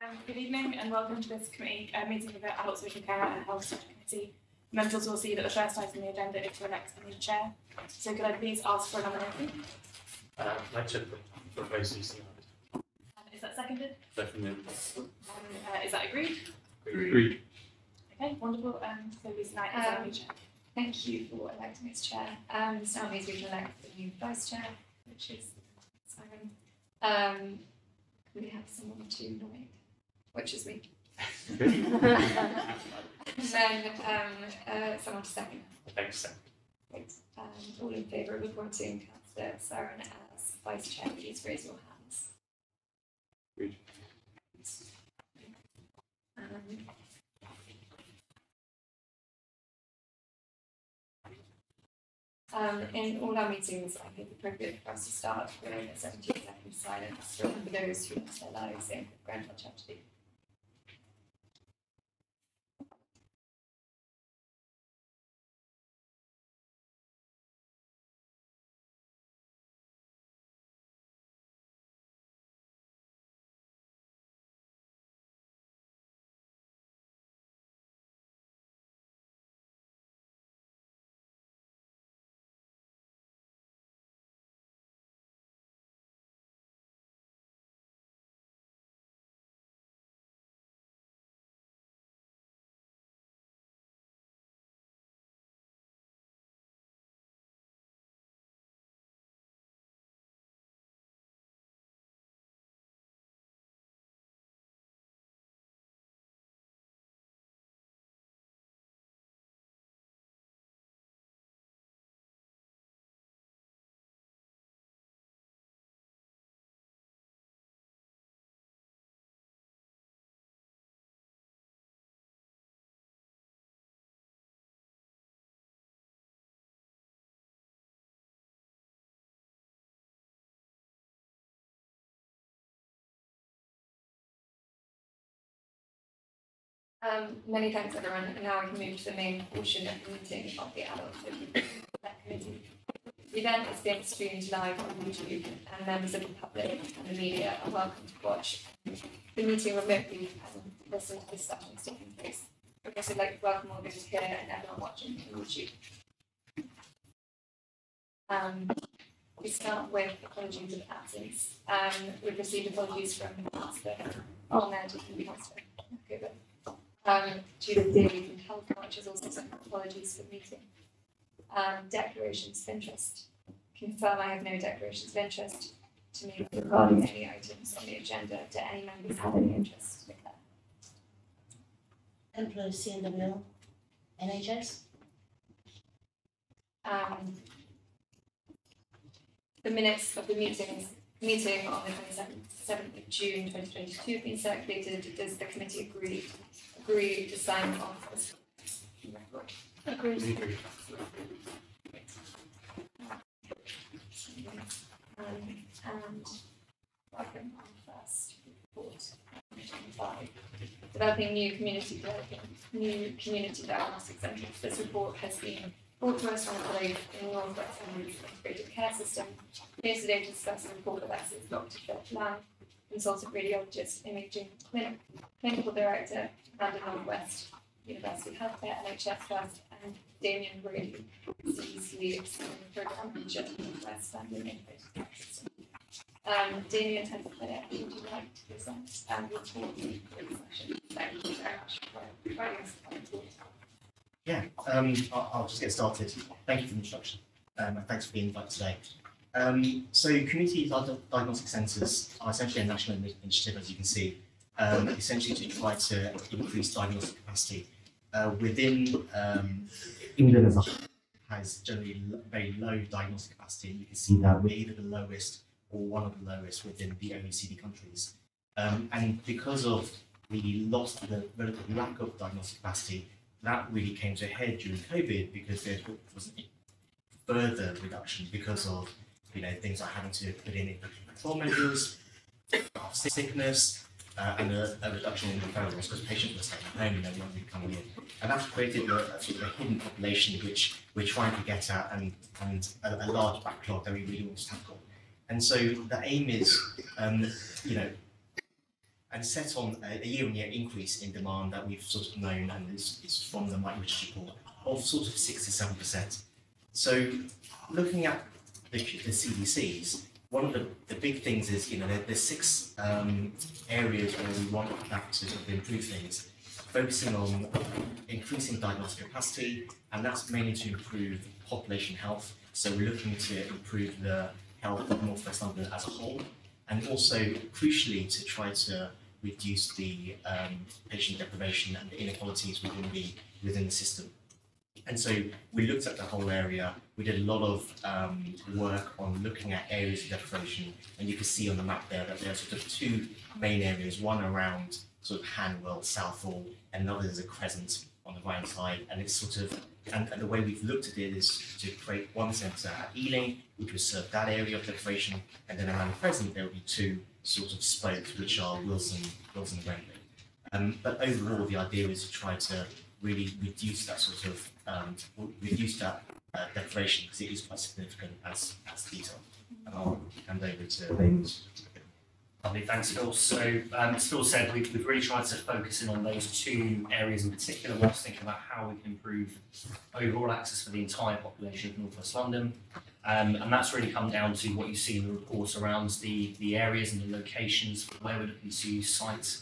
Um, good evening and welcome to this committee uh, meeting of the Adult Social Care and Health Subcommittee. Members will see that the first item on the agenda is to elect a new chair. So could I please ask for a nomination? Uh, I'd like to propose Lucy Um, is that seconded? Seconded. Um, uh, is that agreed? Agreed. Okay, wonderful. Um, so Lucy Knight is our new chair. Thank you for electing as chair. Um, this now means we can elect the new vice chair, which is Simon. Um, we have someone to nominate? Which is me. and then um, uh, someone to second. Thanks, Sam. Great. Um, all in favour of appointing Councillor Saren as vice chair, please raise your hands. Agreed. Um, Um, in all our meetings, I think it's appropriate for us to start with a 17 second silence for those who lost their lives in Grenfell tragedy. Um, many thanks everyone, and now we can move to the main portion of the meeting of the Adult Committee. The event is being streamed live on YouTube, and members of the public and the media are welcome to watch the meeting remotely and listen to the discussions taking place. I'd also like to welcome all those here and everyone watching on YouTube. Um, we start with apologies of absence. Um, we've received apologies from Councillor Ahmed and Councillor Goodman. Um, Judith Daly from Health Watch has also sent apologies for the meeting. Um, declarations of interest. Confirm I have no declarations of interest to me regarding any items on the agenda. Do any members have any interest to declare? Employees CNWL, NHS, Um, the minutes of the meeting, meeting on the twenty seventh of June twenty twenty two have been circulated. Does the committee agree, agree to sign off as record? Agreed. Um, and welcome on first report, twenty-five. Developing new community developing new community diagnostic centres. This report has been brought to us from a colleague in the North West England Integrated Care System. Here today to discuss the report of Essex Dr. Philip Lamb, consultant radiologist, imaging clinic, clinical director, London North West University Healthcare, NHS Trust, and Damien Brady, CDC Extended Program Manager, West London System. Um, Damien and Claire, would you like to present the session? Thank you very much for providing us. Yeah, um, I'll, I'll just get started. Thank you for the introduction, um, and thanks for the invite today. Um, so community Di- diagnostic centres are essentially a national initiative, as you can see, um, essentially to try to increase diagnostic capacity uh, within um, England has generally very low diagnostic capacity. You can see that we're either the lowest or one of the lowest within the OECD countries. Um, and because of the loss, the relative lack of diagnostic capacity, that really came to a head during COVID because there was further reduction because of you know things like having to put in control measures, sickness, uh, and a, a reduction in referrals because patients were staying home and they weren't coming in, and that's created a, a sort of a hidden population which we're trying to get at and and a, a large backlog that we really want to tackle. And so the aim is, um, you know, and set on a, year-on-year increase in demand that we've sort of known and is, is from the Mike Richards report of sort of six to seven percent. So looking at the, the CDCs, one of the, the big things is, you know, there, there's six um, areas where we want that to sort of improve things, focusing on increasing diagnostic capacity, and that's mainly to improve population health. So we're looking to improve the health of North West London as a whole, and also crucially to try to reduce the um, patient deprivation and the inequalities within the within the system. And so we looked at the whole area. We did a lot of um, work on looking at areas of deprivation, and you can see on the map there that there are sort of two main areas. One around sort of Hanwell, Southall, and another is a crescent on the right side. And it's sort of and, and the way we've looked at it is to create one centre at Ealing, which would serve that area of deprivation, and then around the crescent there will be two sort of spokes, which are Willesden, Willesden and Wembley. Um, but overall, the idea is to try to really reduce that sort of um, reduce that uh, deprivation because it is quite significant as as detailed. And I'll hand over to David. Lovely, thanks Phil. So um, as Phil said, we've, we've really tried to focus in on those two areas in particular whilst thinking about how we can improve overall access for the entire population of North West London. Um, and that's really come down to what you see in the report around the, the areas and the locations where we're looking to site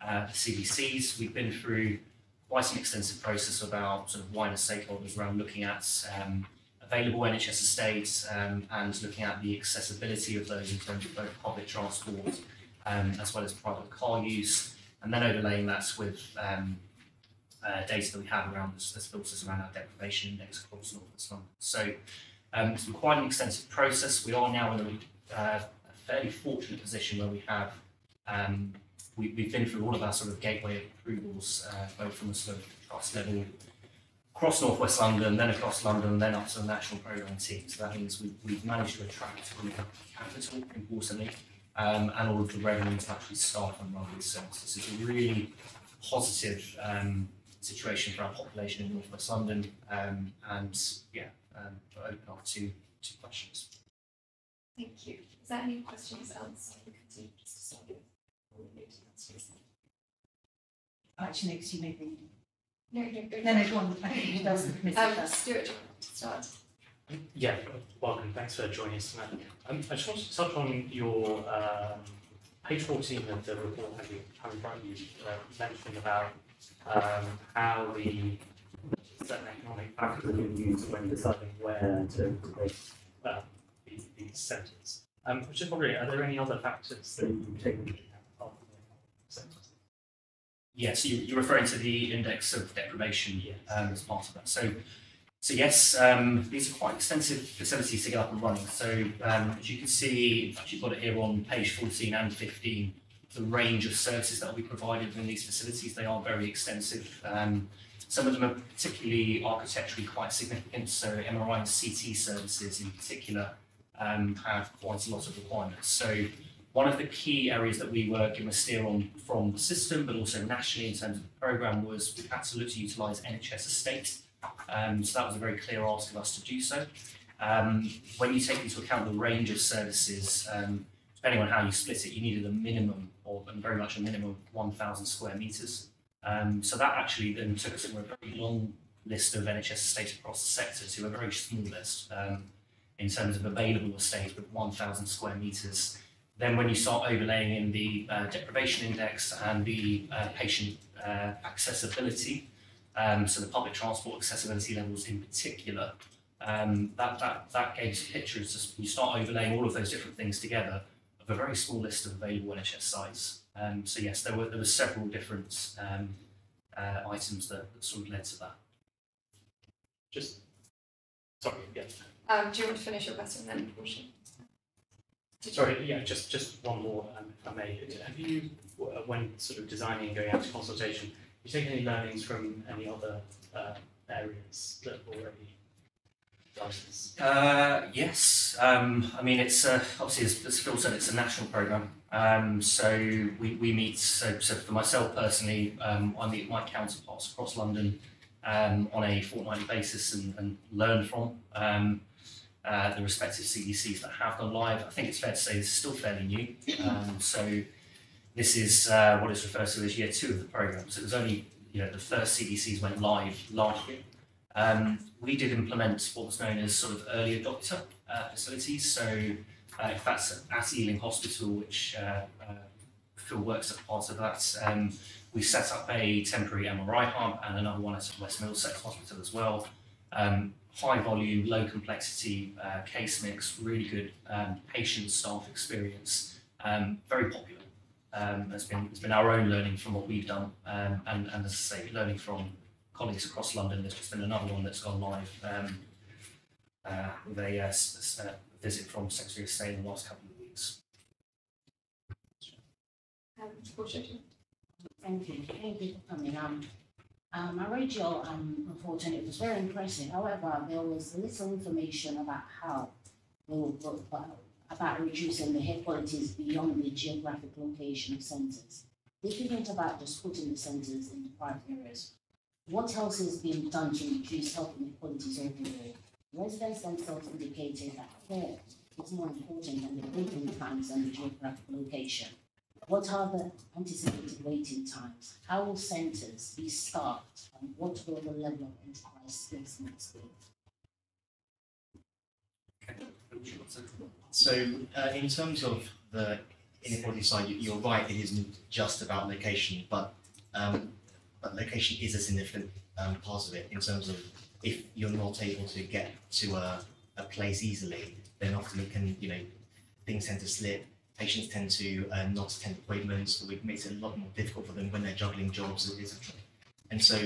uh, the CDCs. We've been through quite an extensive process about sort of wider stakeholders around looking at um, available NHS estates um, and looking at the accessibility of those in terms of both public transport um, as well as private car use, and then overlaying that with um, uh, data that we have around as, as filters around our deprivation index across North West London. So um, it's been quite an extensive process. We are now in a, uh, fairly fortunate position where we have um, we, we've been through all of our sort of gateway approvals, uh, both from the sort of trust level across North West London, then across London, then up to the national programme team. So that means we've, we've managed to attract all the capital, importantly, um, and all of the revenue to actually staff and run these services. It's a really positive um, situation for our population in North West London, um, and yeah, um, open up to, to questions. Thank you. Is there any questions else? We start. Actually, next you maybe. No, no, go. No, no, go on. I think you does the committee Um, first. Stuart, do you want to start? Yeah, welcome. Thanks for joining us tonight. Um, I just wanted to touch on your um, page 14 of the report have you have in front of you uh, mentioning about um, how the certain economic factors are used when deciding where to place uh, these, these centres. Um, I was just wondering, are there any other factors that you take into account of the centres? Yeah, so you- you're referring to the index of deprivation Yes. um, as part of that. So, so yes, um, these are quite extensive facilities to get up and running. So um, as you can see, you've got it here on page 14 and 15, the range of services that will be provided within these facilities, they are very extensive. Um, some of them are particularly architecturally quite significant, so MRI and CT services in particular um, have quite a lot of requirements. So one of the key areas that we were given a steer on from the system, but also nationally in terms of the programme, was we had to look to utilise NHS estate. Um, so that was a very clear ask of us to do so. Um, when you take into account the range of services, um, depending on how you split it, you needed a minimum, or very much a minimum of 1,000 square metres. Um, so that actually then took us from a very long list of NHS estates across the sector to a very small list um, in terms of available estate with 1,000 square metres then when you start overlaying in the uh, deprivation index and the uh, patient uh, accessibility, um, so the public transport accessibility levels in particular, um, that, that, that gave a picture. It's just, you start overlaying all of those different things together of a very small list of available NHS sites. Um, so yes, there were, there were several different um, uh, items that, that sort of led to that. Just, sorry, yeah. Um, do you want to finish your question then, Portia? Sorry, yeah, just, just one more, um, if I may. Have you, uh, when sort of designing and going out to consultation, have you taken any learnings from any other uh, areas that have already? Uh, yes, um, I mean it's uh, obviously as, as Phil said, it's a national program. Um, so we, we meet. So, so for myself personally, um, I meet my counterparts across London um, on a fortnightly basis and, and learn from um, uh, the respective CDCs that have gone live. I think it's fair to say this is still fairly new. Um, so This is uh, what is referred to as year two of the program. So it was only you know the first CDCs went live last year. Um, we did implement what was known as sort of early adopter uh, facilities. So uh, if that's at Ealing Hospital, which uh, uh, Phil works at part of that, um, we set up a temporary MRI hub and another one at West Middlesex Hospital as well. Um, high volume, low complexity uh, case mix, really good um, patient staff experience, um, very popular. Um, it's been it's been our own learning from what we've done, um, and and as I say, learning from colleagues across London. There's just been another one that's gone live um, uh, with a uh, uh, visit from Secretary of State in the last couple of weeks. Um, Thank you. Thank you for coming. Um, your um and it was very impressive. However, there was little information about how they about, reducing the hair qualities beyond the geographic location of. If you think about just putting the centres in the private areas, what else is being done to reduce health inequalities overall? Residents themselves indicated that care is more important than the waiting times and the geographic location. What are the anticipated waiting times? How will centres be staffed? And what will the level of enterprise skills be? So, uh, in terms of the inequality side, you- you're right, it isn't just about location, but, um, but location is a significant, um, part of it in terms of if you're not able to get to a, a place easily, then often it can, you know, things tend to slip, patients tend to, uh, not attend appointments, which makes it a lot more difficult for them when they're juggling jobs. And so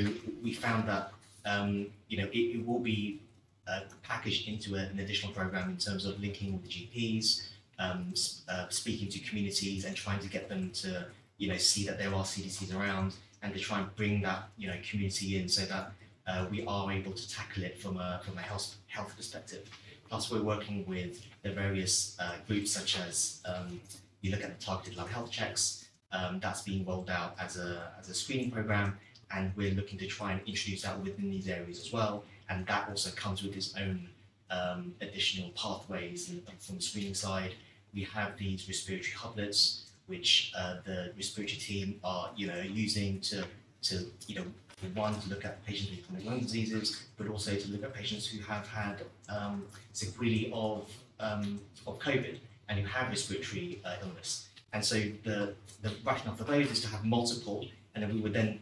we found that, um, you know, it, it will be uh, packaged into a- an additional program in terms of linking with the GPs, um, uh, speaking to communities and trying to get them to, you know, see that there are CDCs around and to try and bring that, you know, community in so that uh, we are able to tackle it from a, from a health, health perspective. Plus, we're working with the various uh, groups such as, um, you look at the targeted lung health checks, um, that's being rolled out as a, as a screening program, and we're looking to try and introduce that within these areas as well and that also comes with its own um, additional pathways and, and from the screening side. We have these respiratory hublets, which uh, the respiratory team are, you know, using to, to, you know, one to look at patients with chronic lung diseases, but also to look at patients who have had um, sequelae of um, of COVID and who have respiratory uh, illness. And so the the rationale for those is to have multiple, and then we would then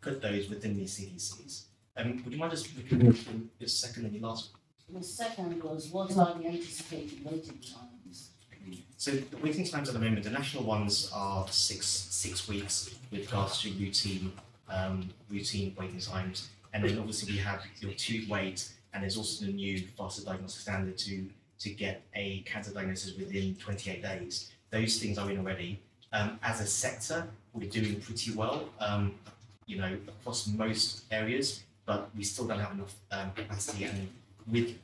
put, those within these CDCs. Um, would you mind just repeating your second and your last? The second was what are the anticipated waiting times? So the waiting times at the moment, the national ones are six six weeks with regards to routine um, routine waiting times, and then obviously we have your two wait, and there's also the new faster diagnostic standard to to get a cancer diagnosis within 28 days. Those things are in already. Um, as a sector, we're doing pretty well. Um, you know, across most areas, but we still don't have enough um, capacity and with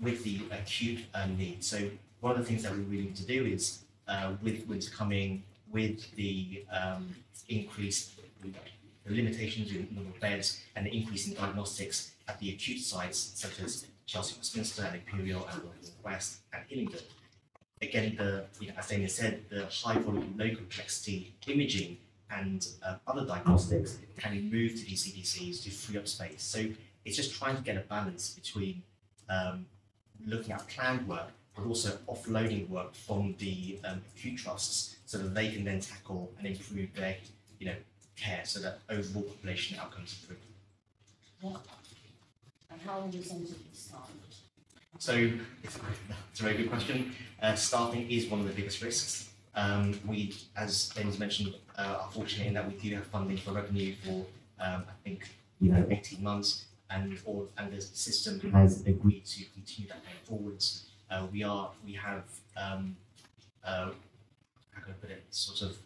with the acute um, need. So one of the things that we really need to do is uh, with winter coming, with the um, increased the limitations in number of beds and the increase in diagnostics at the acute sites such as Chelsea Westminster and Imperial and West and Hillingdon. Again, the you know, as Damien said, the high volume, low complexity imaging and uh, other diagnostics can be moved to these CDCs to free up space. So it's just trying to get a balance between um, looking at planned work, but also offloading work from the um, acute trusts so that they can then tackle and improve their, you know, care so that overall population outcomes improve. And how will the centre be staffed? So it's a, very good question. Uh, staffing is one of the biggest risks. Um, we, as James mentioned, uh, are fortunate in that we do have funding for revenue for, um, I think, you know, 18 months, and all and the system has agreed to continue that going forwards. Uh, we are, we have, um, uh, how can I put it, sort of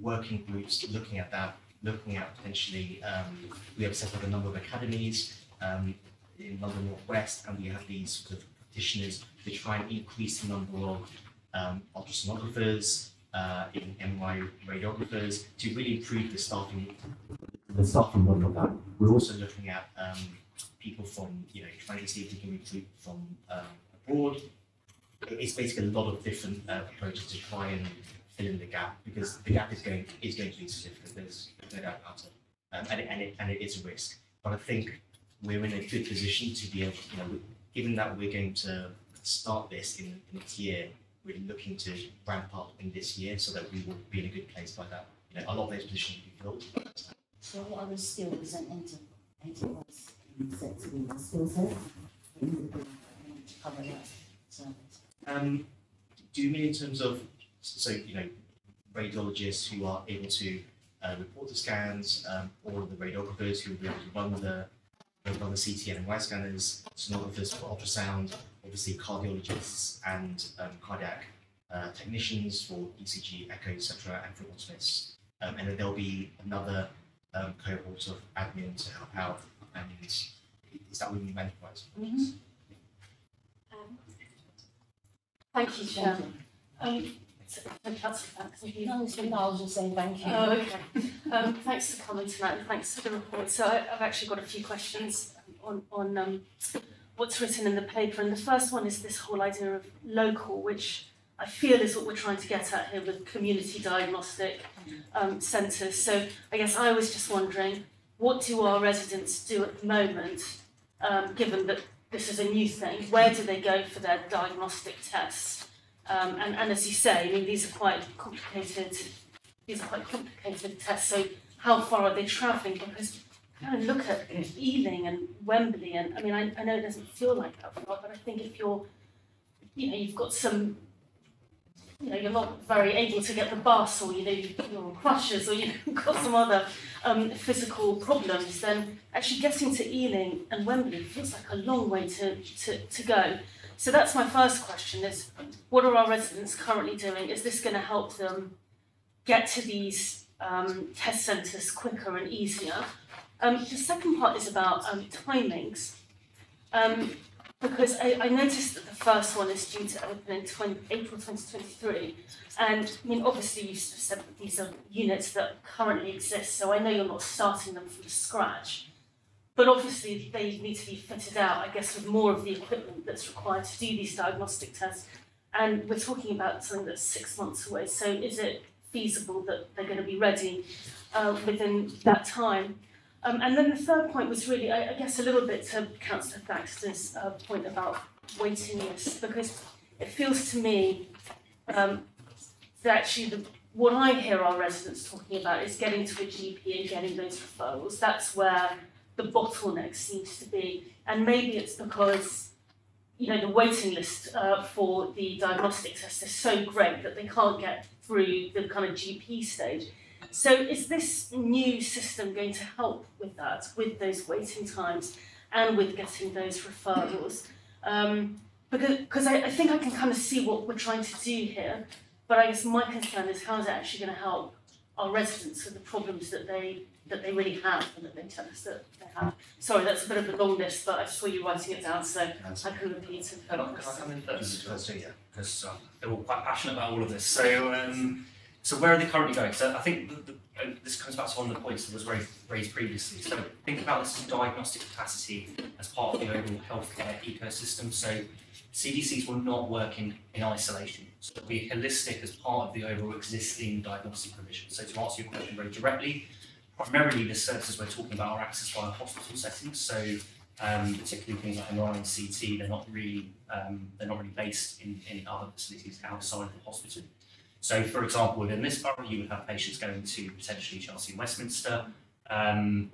working groups looking at that, looking at potentially, um, we have set up a number of academies, um, in London Northwest, and we have these sort of practitioners to try and increase the number of um, ultrasonographers, uh, in MRI radiographers, to really improve the staffing, the staffing model of that. We're also looking at um, people from, you know, trying to see if we can recruit from um, abroad. It's basically a lot of different uh, approaches to try and fill in the gap because the gap is going is going to be significant. There's no doubt about it, um, and it, and it and it is a risk. But I think we're in a good position to be able, you know, given that we're going to start this in the next year, we're looking to ramp up in this year so that we will be in a good place by that. You know, a lot of those positions will be filled. So what other skills and enter, enterprise set to be the skill set? in the- to Cover that service. Um, do you mean in terms of, so, you know, radiologists who are able to uh, report the scans, um, all of the radiographers who will be able to run the, run the CT and MRI scanners, sonographers for ultrasound, obviously cardiologists and um, cardiac uh, technicians for ECG, echo, etc., and phlebotomists. Um, and then there'll be another um, cohort of admin to help out. And is that what you mean, enterprise? Um, Thank you, Chair. Have saying thank you. Oh, okay. Um, thanks for coming tonight and thanks for the report. So I, I've actually got a few questions on, on um, what's written in the paper. And the first one is this whole idea of local, which I feel is what we're trying to get at here with community diagnostic um, centres. So I guess I was just wondering, what do our residents do at the moment, um, given that this is a new thing? Where do they go for their diagnostic tests? Um, and, and as you say, I mean, these are quite complicated, these are quite complicated tests. So how far are they travelling? Because kind of look at Ealing and Wembley, and I mean, I, I know it doesn't feel like that far, but I think if you're, you know, you've got some, you know, you're not very able to get the bus, or you know, you're on crutches, or you've got some other um, physical problems, then actually getting to Ealing and Wembley feels like a long way to, to, to go. So that's my first question: is what are our residents currently doing? Is this going to help them get to these um, test centres quicker and easier? Um, the second part is about um, timings, um, because I, I noticed that the first one is due to open in 20, April 2023, and I mean obviously you sort of said that these are units that currently exist, so I know you're not starting them from scratch, but obviously they need to be fitted out, I guess, with more of the equipment that's required to do these diagnostic tests, and we're talking about something that's six months away. So is it feasible that they're going to be ready uh, within that time? Um, and then the third point was really, I, I guess, a little bit to Councillor Thaxter's uh, point about waiting lists, because it feels to me um, that actually the, what I hear our residents talking about is getting to a GP and getting those referrals. That's where the bottleneck seems to be. And maybe it's because you know, the waiting list uh, for the diagnostic test is so great that they can't get through the kind of GP stage. So is this new system going to help with that, with those waiting times and with getting those referrals? Um, because cause I, I think I can kind of see what we're trying to do here, but I guess my concern is how is it actually going to help our residents with the problems that they that they really have and that they tell us that they have. Sorry, that's a bit of a long list, but I saw you writing it down, so I can repeat it. Can I, can I come in first? Let's yeah. because uh, they're all quite passionate about all of this. So, um, so where are they currently going? So, I think the, the, uh, this comes back to one of the points that was raised, raised previously. So, think about this as diagnostic capacity as part of the overall healthcare ecosystem. So, CDCs will not work in, in isolation. So, it'll be holistic as part of the overall existing diagnostic provision. So, to answer your question very directly, primarily the services we're talking about are accessed via hospital settings. So, um, particularly things like MRI and CT, they're not really um, they're not really based in, in other facilities outside the hospital. So, for example, within this borough, you would have patients going to potentially Chelsea and Westminster, um,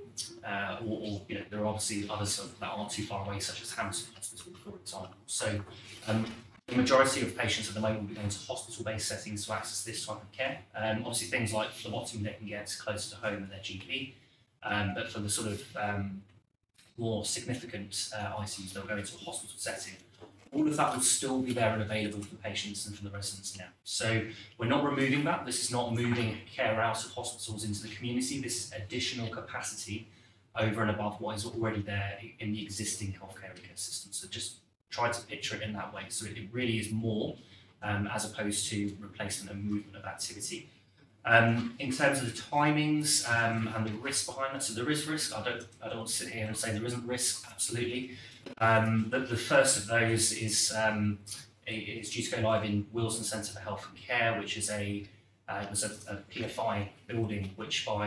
uh, or, or you know, there are obviously others that aren't too far away, such as Hampton Hospital, for example. So, um, the majority of patients at the moment will be going to hospital-based settings to access this type of care. Um, obviously, things like phlebotomy they can get closer to home than their GP, um, but for the sort of um, more significant uh, ICUs, they'll go into a hospital setting. All of that will still be there and available for patients and for the residents now. So we're not removing that. This is not moving care out of hospitals into the community. This is additional capacity over and above what is already there in the existing healthcare ecosystem. So just try to picture it in that way. So it, really is more um, as opposed to replacement and movement of activity. Um, in terms of the timings um, and the risk behind that, so there is risk. I don't, I don't sit here and say there isn't risk. Absolutely. Um, the, the first of those is um, is due to go live in Willesden Centre for Health and Care, which is a Uh, it was a, a PFI building, which by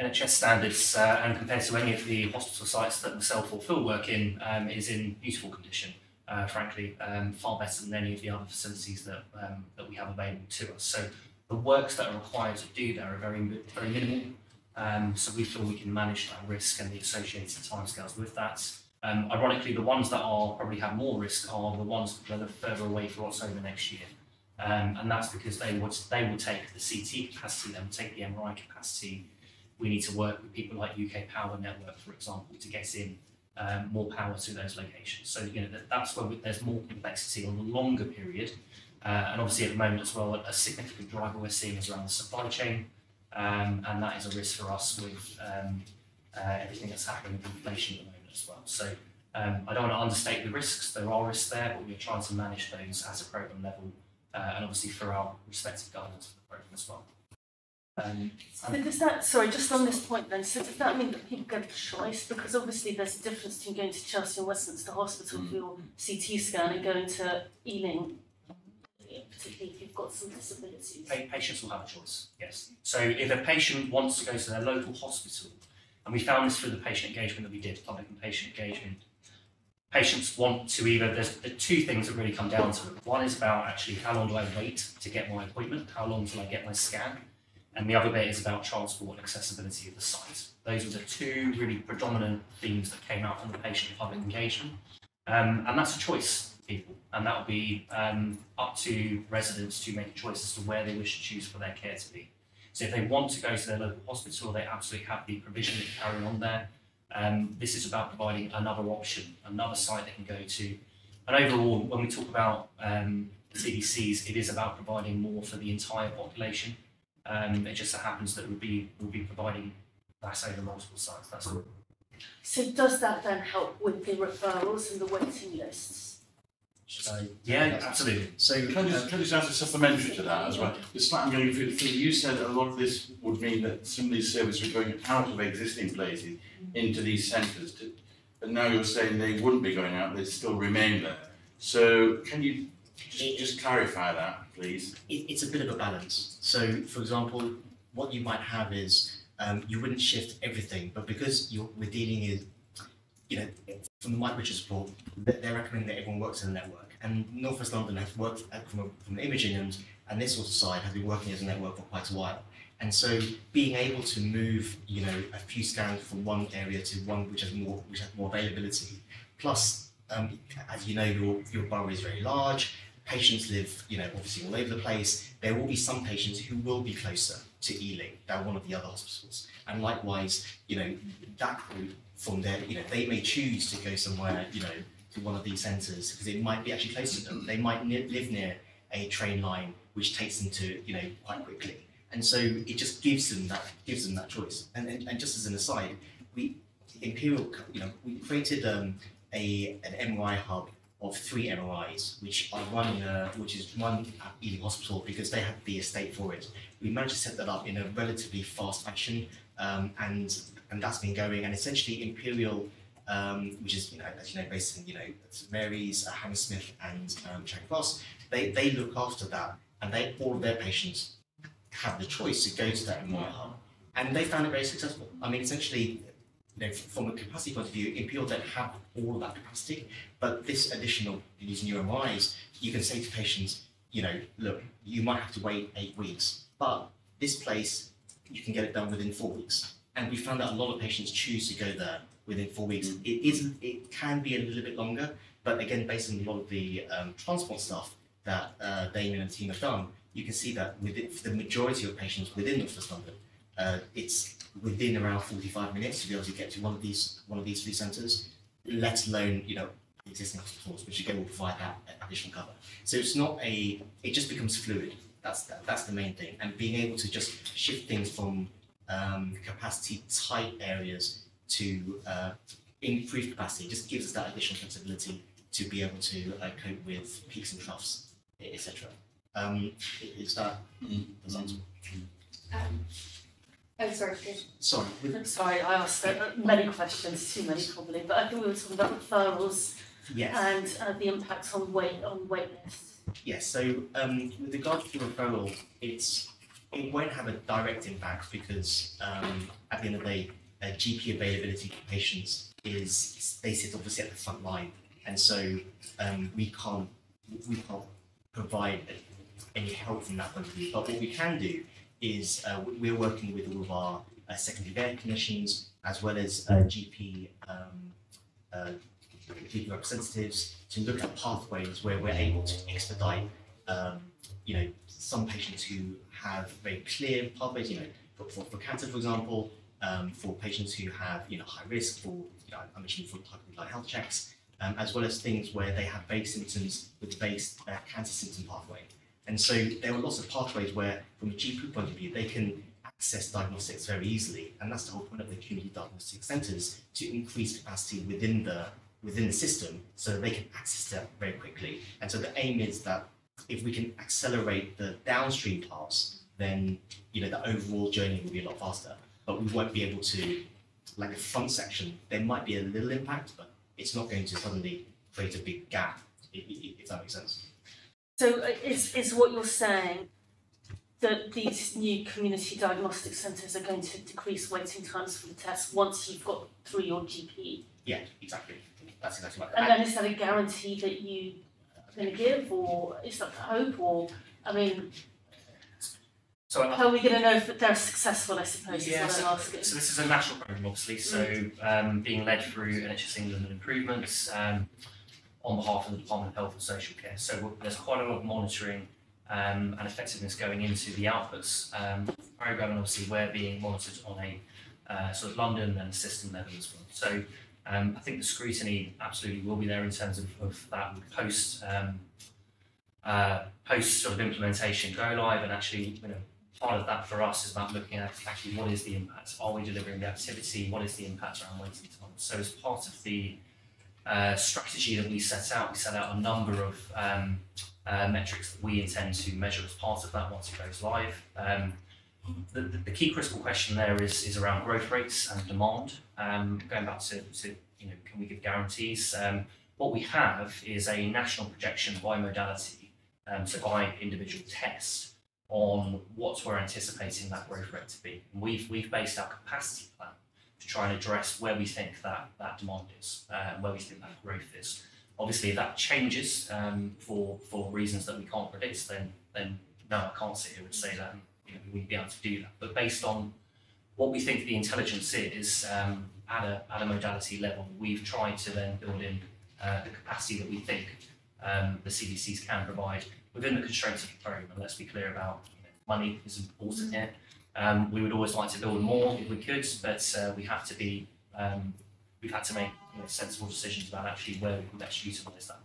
NHS standards uh, and compared to any of the hospital sites that myself or Phil work in, um, is in beautiful condition. Uh, frankly, um, far better than any of the other facilities that um, that we have available to us. So the works that are required to do there are very very minimal. Um, so we feel we can manage that risk and the associated timescales with that. Um, ironically, the ones that are probably have more risk are the ones that are further away for October next year. Um, and that's because they would they will take the CT capacity, they will take the MRI capacity. We need to work with people like UK Power Network, for example, to get in um, more power to those locations. So you know that, that's where we, there's more complexity on the longer period, uh, and obviously at the moment as well, a significant driver we're seeing is around the supply chain, um, and that is a risk for us with um, uh, everything that's happening with inflation at the moment as well. So um, I don't want to understate the risks. There are risks there, but we're trying to manage those at a program level, uh, and obviously for our respective governance for the program as well. Um, So does that, sorry, just on this point then, so does that mean that people get a choice? Because obviously there's a difference between going to Chelsea and Westminster Hospital for your CT scan and going to Ealing, particularly if you've got some disabilities. Pa- patients will have a choice, yes. So if a patient wants to go to their local hospital, and we found this through the patient engagement that we did, public and patient engagement, patients want to either, there's the two things that really come down to it. One is about actually how long do I wait to get my appointment, how long till I get my scan, and the other bit is about transport and accessibility of the site. Those were the two really predominant themes that came out from the patient public engagement. Um, and that's a choice for people, and that will be um, up to residents to make a choice as to where they wish to choose for their care to be. So if they want to go to their local hospital, they absolutely have the provision to carry on there. Um, this is about providing another option, another site they can go to. And overall, when we talk about um, CDCs, it is about providing more for the entire population. Um, it just so happens that we'll be, we'll be providing that over multiple sites. That's all. So does that then help with the referrals and the waiting lists? So, yeah, absolutely. So Can I just, um, can I just ask a supplementary to that as well? It's like I'm going through, through, you said a lot of this would mean that some of these services were going out of existing places into these centres. to- But now you're saying they wouldn't be going out, they'd still remain there. So can you just, just clarify that, please? it, it's a bit of a balance. So, for example, what you might have is um, you wouldn't shift everything, but because you're we're dealing with, you know, from the Mike Richards report, they- they're recommending that everyone works in a network, and North West London has worked at, from, a, from imaging and and this sort of side has been working as a network for quite a while. And so, being able to move, you know, a few scans from one area to one which has more which has more availability, plus, um, as you know, your your borough is very large patients live, you know, obviously all over the place. There will be some patients who will be closer to Ealing than one of the other hospitals. And likewise, you know, that group from there, you know, they may choose to go somewhere, you know, to one of these centres because it might be actually closer to them. They might live near a train line which takes them to, you know, quite quickly. And so it just gives them that gives them that choice. And and, and just as an aside, we Imperial, you know, we created um, a an MRI hub of three MRIs, which are run, uh, which is run at Ealing Hospital because they have the estate for it. We managed to set that up in a relatively fast fashion, um, and and that's been going. And essentially, Imperial, um, which is you know as you know based in you know St Mary's, uh, Hammersmith, and um, Charing Cross, they they look after that, and they all of their patients have the choice to go to that MRI hub, and they found it very successful. I mean, essentially. You know, from a capacity point of view, Imperial don't have all of that capacity, but this additional, these new MRIs, you can say to patients, you know, look, you might have to wait eight weeks, but this place, you can get it done within four weeks. And we found that a lot of patients choose to go there within four weeks. It is, it can be a little bit longer, but again, based on a lot of the um, transport stuff that uh, Damien and the team have done, you can see that within, for the majority of patients within North West London, uh, it's within around 45 minutes to be able to get to one of these one of these three centres, let alone you know existing hospitals, which again will provide that additional cover. So it's not a, it just becomes fluid. That's that, that's the main thing, and being able to just shift things from um, capacity tight areas to uh, improved capacity just gives us that additional flexibility to be able to uh, cope with peaks and troughs, etc. Um, is that does that- Um, oh, sorry, good. sorry? I'm sorry, I asked uh, many questions, too many probably, but I think we were talking about referrals yes. and uh, the impact on weight on wait lists. Yes, so um, with regard to referral, it's it won't have a direct impact because um, at the end of the day, uh, GP availability for patients is they sit obviously at the front line, and so um, we can't we can't provide any help from that point of view. But what we can do is uh, we- we're working with all of our uh, secondary care clinicians as well as uh, GP GP representatives to look at pathways where we're able to expedite um, you know, some patients who have very clear pathways, you know, for, for, for cancer, for example, um, for patients who have, you know, high risk for, you know, I mentioned for type of health checks, um, as well as things where they have vague symptoms with vague uh, cancer symptom pathway. And so there are lots of pathways where, from a GP point of view, they can access diagnostics very easily, and that's the whole point of the community diagnostic centres to increase capacity within the within the system so that they can access that very quickly. And so the aim is that if we can accelerate the downstream parts, then you know the overall journey will be a lot faster. But we won't be able to, like the front section, there might be a little impact, but it's not going to suddenly create a big gap, if that makes sense. So uh, is, is what you're saying that these new community diagnostic centres are going to decrease waiting times for the test once you've got through your GP? Yeah, exactly. That's exactly right. And then is that a guarantee that you are going to give, or is that the hope, or I mean, So how are we going to know if they're successful? I suppose Yeah, is what I'm asking. So this is a national programme, obviously, so um, being led through NHS England and Improvements um, on behalf of the Department of Health and Social Care. So there's quite a lot of monitoring um, and effectiveness going into the outputs um, programme, and obviously we're being monitored on a uh, sort of London and system level as well. So um, I think the scrutiny absolutely will be there in terms of, of that post um, uh, post sort of implementation go live and actually you know part of that for us is about looking at actually what is the impact? Are we delivering the activity? What is the impact around waiting times? So as part of the uh, strategy that we set out, we set out a number of um, uh, metrics that we intend to measure as part of that once it goes live. The, the, the key critical question there is, is around growth rates and demand. Um, going back to, to, you know, can we give guarantees? Um, what we have is a national projection by modality, um, so by individual test, on what we're anticipating that growth rate to be. And we've, we've based our capacity plan to try and address where we think that, that demand is, uh, where we think that growth is. Obviously, if that changes um, for, for reasons that we can't predict, then, then no, I can't sit here and say that you know, we wouldn't be able to do that. But based on what we think the intelligence is um, at, a, at a modality level, we've tried to then build in uh, the capacity that we think um, the CDCs can provide within the constraints of the programme. And let's be clear about you know, money is important here. Um, we would always like to build more if we could, but uh, we have to be, um, we've had to make you know, sensible decisions about actually where we can best utilise that.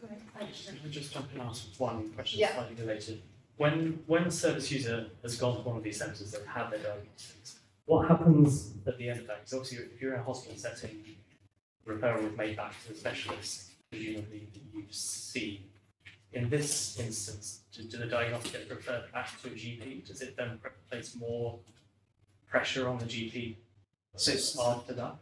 Great, thank you. Can I just jump in and ask one question Yeah. slightly related? When when a service user has gone to one of these centres, they've had their diagnostics. What happens at the end of that? Because obviously, if you're in a hospital setting, referral is made back to the specialist, presumably that you've seen. In this instance, do, do the diagnostics get referred back to a GP? Does it then place more pressure on the GP So after that?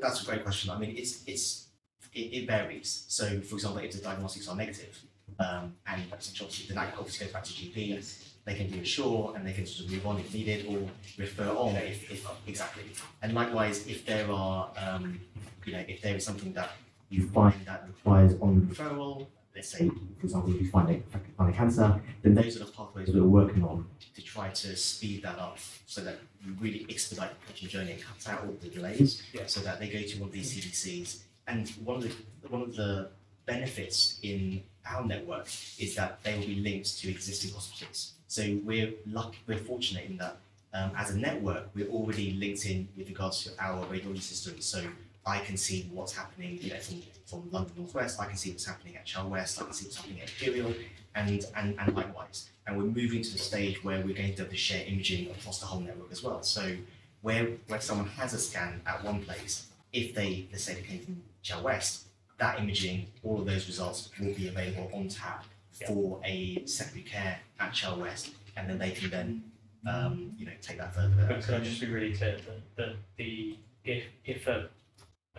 That's a great question. I mean, it's it's it, it varies. So, for example, if the diagnostics are negative, um, and essentially obviously the that obviously goes back to GP, they can reassure and they can sort of move on if needed or refer on if, if exactly. And likewise, if there are um, you know, if there is something that you find that requires on referral, let's say, for example, if you find a, find a cancer, then those are the pathways that we're working on to try to speed that up so that you really expedite the patient journey and cut out all the delays Yeah. so that they go to one of these CDCs. And one of the one of the benefits in our network is that they will be linked to existing hospitals. So we're lucky, we're fortunate in that um, as a network, we're already linked in with regards to our radiology system. So I can see what's happening, you know, from, from London Northwest, I can see what's happening at West, I can see what's happening at Imperial, and, and, and likewise. And we're moving to the stage where we're going to be able to share imaging across the whole network as well. So where, where someone has a scan at one place, if they, let's say they came from ChelWest, that imaging, all of those results will be available on tap for a secondary care at ChelWest, and then they can then, um, you know, take that further. But could I just be really clear that, that the, if, if a,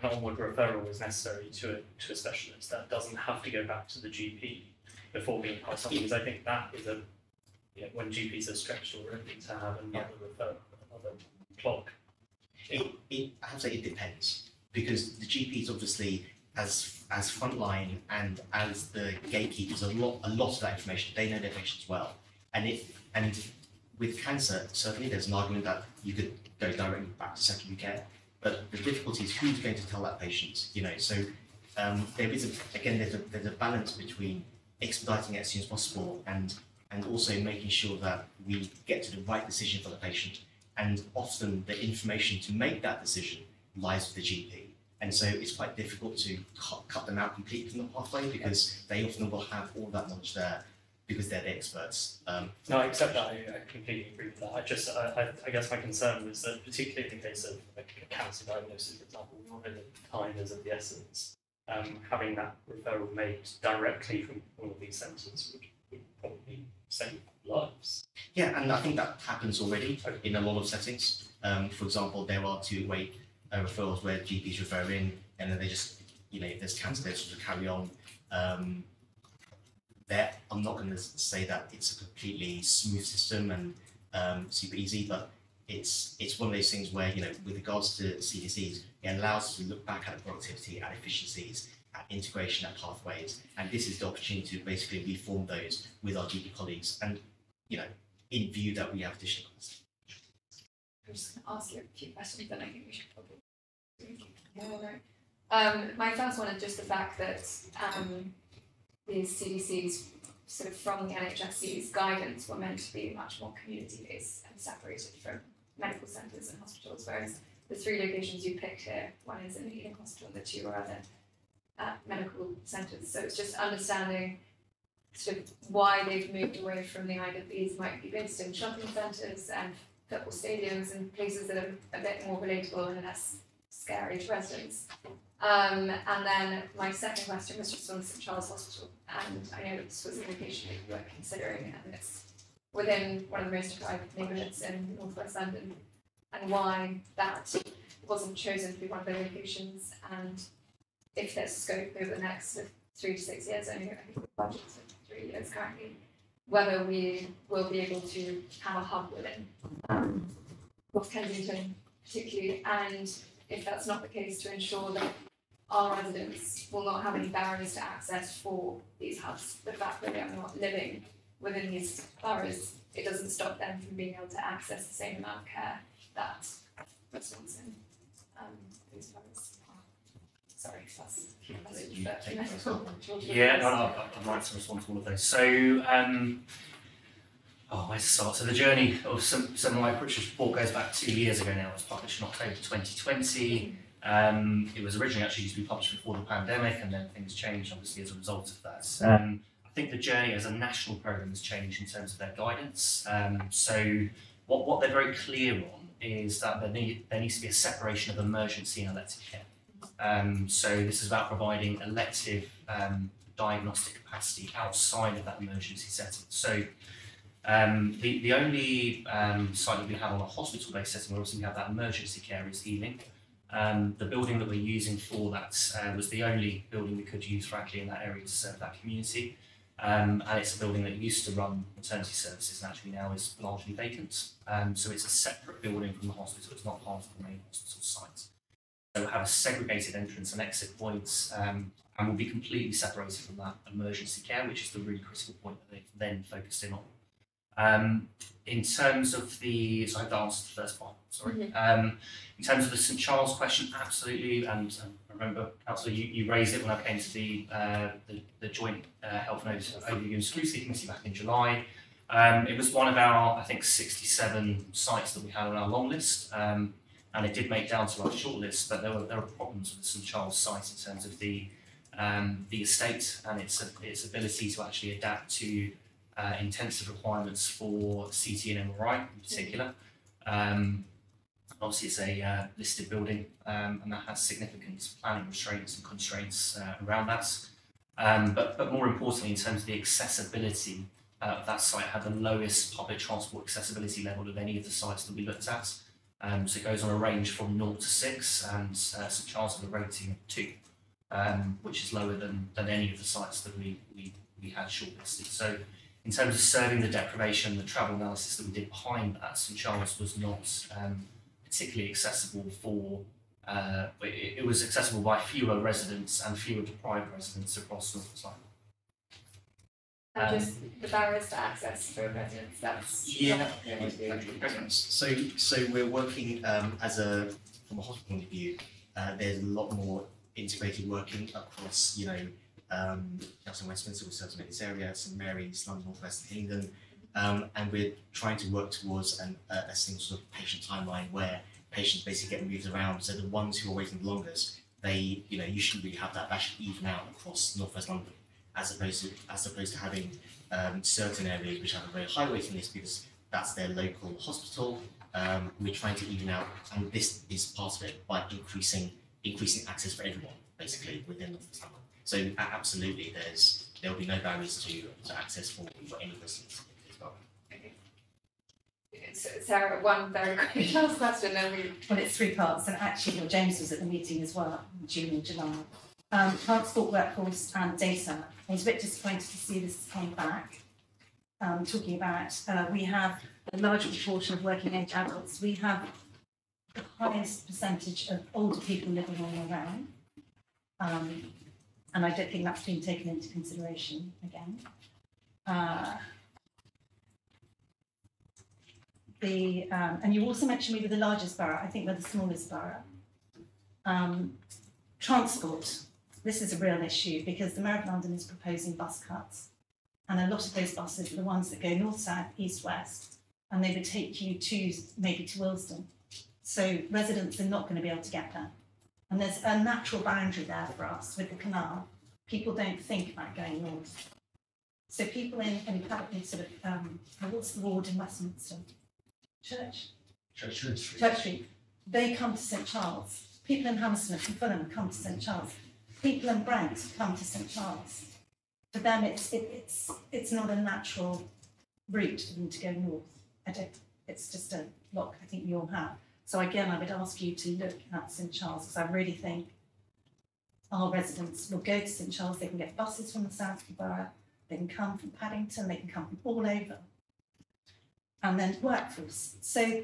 an onward referral is necessary to a, to a specialist, that doesn't have to go back to the GP before being passed on, because I think that is a, you know, when GPs are stretched already to have another refer, another clock. It, it, I have to say it depends because the GPs obviously as as frontline and as the gatekeepers a lot a lot of that information they know their patients well. And it and with cancer certainly there's an argument that you could go directly back to secondary care but the difficulty is who's going to tell that patient you know? So um, there is a, again there's a there's a balance between expediting it as soon as possible and and also making sure that we get to the right decision for the patient. And often the information to make that decision lies with the GP. And so it's quite difficult to cut, cut them out completely from the pathway because they often will have all that knowledge there because they're the experts. Um, No, I accept that. I, I completely agree with that. I just, I, I, I guess my concern was that, particularly in the case of a, a cancer diagnosis, for example, where the time is of the essence, um, having that referral made directly from one of these centres would, would probably save lives. yeah, and I think that happens already in a lot of settings. Um, for example, there are two-way referrals where GPs refer in and then they just, you know, there's sort of carry on. Um, there, I'm not going to say that it's a completely smooth system and um, super easy, but it's it's one of those things where you know, with regards to CDCs, it allows us to look back at productivity, at efficiencies, at integration, at pathways, and this is the opportunity to basically reform those with our GP colleagues, and you know, in view that we have additional costs. I'm just gonna ask you a few questions, then I think we should probably. Um, my first one is just the fact that, um, these CDCs, sort of from the NHSE's guidance, were meant to be much more community-based and separated from medical centres and hospitals, whereas the three locations you picked here, one is in the Ealing Hospital, and the two are other uh, medical centres, so it's just understanding sort of why they've moved away from the idea that these might be based in shopping centres and football stadiums and places that are a bit more relatable and less scary to residents. Um, and then my second question was just on St Charles Hospital, and I know that this was a location that you were considering, and it's within one of the most deprived neighbourhoods in North West London, and why that wasn't chosen to be one of the locations, and if there's scope over the next three to six years, I know I think the budget's three years currently, whether we will be able to have a hub within um, North Kensington particularly, and if that's not the case, to ensure that our residents will not have any barriers to access for these hubs. The fact that they are not living within these boroughs, it doesn't stop them from being able to access the same amount of care that residents in um, these boroughs. Sorry, that's a message, but. Yeah, no, no, I'd I'd like to respond to all of those. So, um, oh, where's to start? So the journey of some, some of Mike Richards' report goes back two years ago now. It was published in October 2020. Um, it was originally actually used to be published before the pandemic, and then things changed obviously as a result of that. Um, I think the journey as a national programme has changed in terms of their guidance. Um, so what, what they're very clear on is that there, need, there needs to be a separation of emergency and elective care. Um, so this is about providing elective um, diagnostic capacity outside of that emergency setting. So um, the, the only um, site that we have on a hospital-based setting where we have that emergency care is Ealing. Um, the building that we're using for that uh, was the only building we could use frankly in that area to serve that community. Um, and it's a building that used to run maternity services and actually now is largely vacant. So it's a separate building from the hospital, it's not part of the main hospital site. Have a segregated entrance and exit points um, and will be completely separated from that emergency care, which is the really critical point that they've then focused in on. Um, in terms of the, so I have to answer the first part, sorry. Um, in terms of the St Charles question, absolutely, and I remember, Councillor, you, you raised it when I came to the, uh, the, the joint uh, health notice overview and scrutiny committee back in July. Um, it was one of our, I think, 67 sites that we had on our long list, um, and it did make down to our shortlist, but there were, there were problems with St Charles site in terms of the, um, the estate and its, its ability to actually adapt to uh, intensive requirements for CT and MRI in particular. Um, obviously, it's a uh, listed building um, and that has significant planning restraints and constraints uh, around that. Um, but, but more importantly, in terms of the accessibility uh, of that site, had the lowest public transport accessibility level of any of the sites that we looked at. Um, so it goes on a range from 0 to 6, and uh, St Charles had a rating of 2, um, which is lower than, than any of the sites that we, we, we had shortlisted. So in terms of serving the deprivation, the travel analysis that we did behind that, St Charles was not um, particularly accessible for. Uh, it, it was accessible by fewer residents and fewer deprived residents across North London. And Um, just the barriers to access for residents, that's. Yeah. So, so we're working um, as a, from a hospital point of view, uh, there's a lot more integrated working across, you know, um, Chelsea and Westminster, we serve in this area, St Mary's, London North West, and England. Um, and we're trying to work towards an, a, a single sort of patient timeline where patients basically get moved around. So the ones who are waiting the longest, they, you know, you shouldn't really have that. That should even out across North West London, as opposed to as opposed to having um, certain areas which have a very high waiting list because that's their local hospital. Um, we're trying to even out, and this is part of it by increasing increasing access for everyone, basically within the West London. So absolutely, there's there will be no barriers to, to access for, for any residents as well. So, Sarah, one very quick last question, then we. Well, it's three parts, and actually, well, James was at the meeting as well, in June and July. Um, transport workforce and data. I was a bit disappointed to see this come back. Um, talking about, uh, we have a large proportion of working age adults. We have the highest percentage of older people living all around. Um, and I don't think that's been taken into consideration again. Uh, the um, and you also mentioned we were the largest borough. I think we're the smallest borough. Um, transport. This is a real issue because the Mayor of London is proposing bus cuts, and a lot of those buses are the ones that go north, south, east, west, and they would take you to maybe to Willesden. So residents are not going to be able to get there, and there's a natural boundary there for us with the canal. People don't think about going north. So people in, in, in sort of um, what's the ward in Westminster? Church, Church Street. Church Street, they come to St Charles. People in Hammersmith and Fulham come to St Charles. People in Brent come to St Charles. For them, it's it, it's it's not a natural route for them to go north. I don't. It's just a look. I think we all have. So again, I would ask you to look at St Charles because I really think our residents will go to St Charles. They can get buses from the south of the borough. They can come from Paddington. They can come from all over and then workforce. So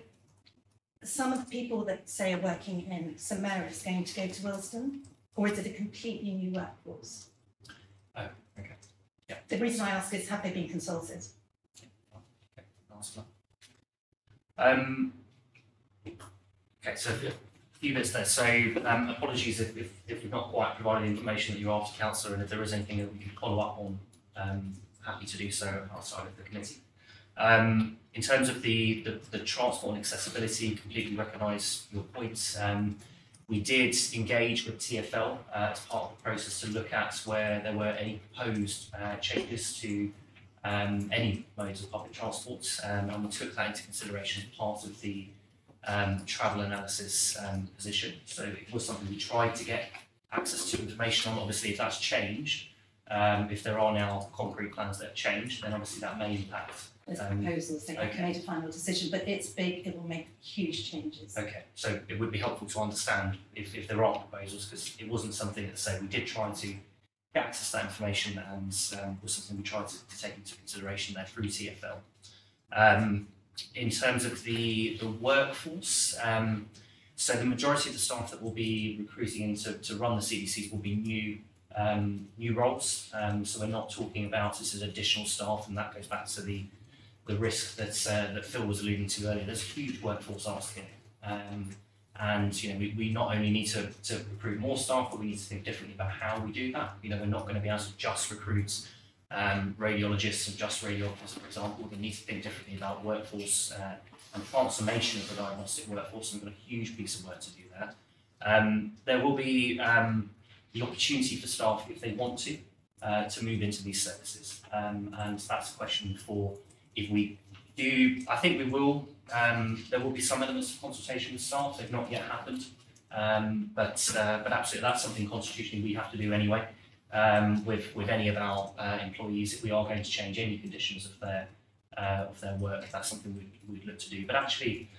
some of the people that say are working in St Mary's going to go to Willesden, or is it a completely new workforce? Oh, okay. Yeah. The reason I ask is have they been consulted? Okay, nice one. Um, okay, so a few bits there. So um, apologies if, if, if we've not quite provided the information that you asked, Councillor, and if there is anything that we can follow up on, um, happy to do so outside of the committee. Um, in terms of the, the, the transport and accessibility, completely recognise your points. Um, we did engage with TFL uh, as part of the process to look at where there were any proposed uh, changes to um, any modes of public transport, um, and we took that into consideration as part of the um, travel analysis um, position. So it was something we tried to get access to information on. Obviously, if that's changed, um, if there are now concrete plans that have changed, then obviously that may impact There's Um, proposals, they haven't okay. made a final decision, but it's big, it will make huge changes. Okay, so it would be helpful to understand if, if there are proposals, because it wasn't something that, say, we did try to get access to that information and um, was something we tried to, to take into consideration there through TFL. Um, in terms of the, the workforce, um, so the majority of the staff that will be recruiting into to run the CDCs will be new um, new roles. Um, so we're not talking about this as additional staff, and that goes back to the the risk that uh, that Phil was alluding to earlier. There's a huge workforce ask here, um, and you know we, we not only need to, to recruit more staff, but we need to think differently about how we do that. You know, we're not going to be able to just recruit um, radiologists and just radiographers, for example. We need to think differently about workforce uh, and transformation of the diagnostic workforce. And we've got a huge piece of work to do there. Um, there will be um, the opportunity for staff, if they want to, uh, to move into these services, um, and that's a question for if we do, I think we will, um, there will be some elements of consultation with staff, they've not yet happened. Um, but, uh, but absolutely, that's something constitutionally we have to do anyway, um, with, with any of our, uh, employees, if we are going to change any conditions of their, uh, of their work, that's something we'd, we'd look to do. But actually,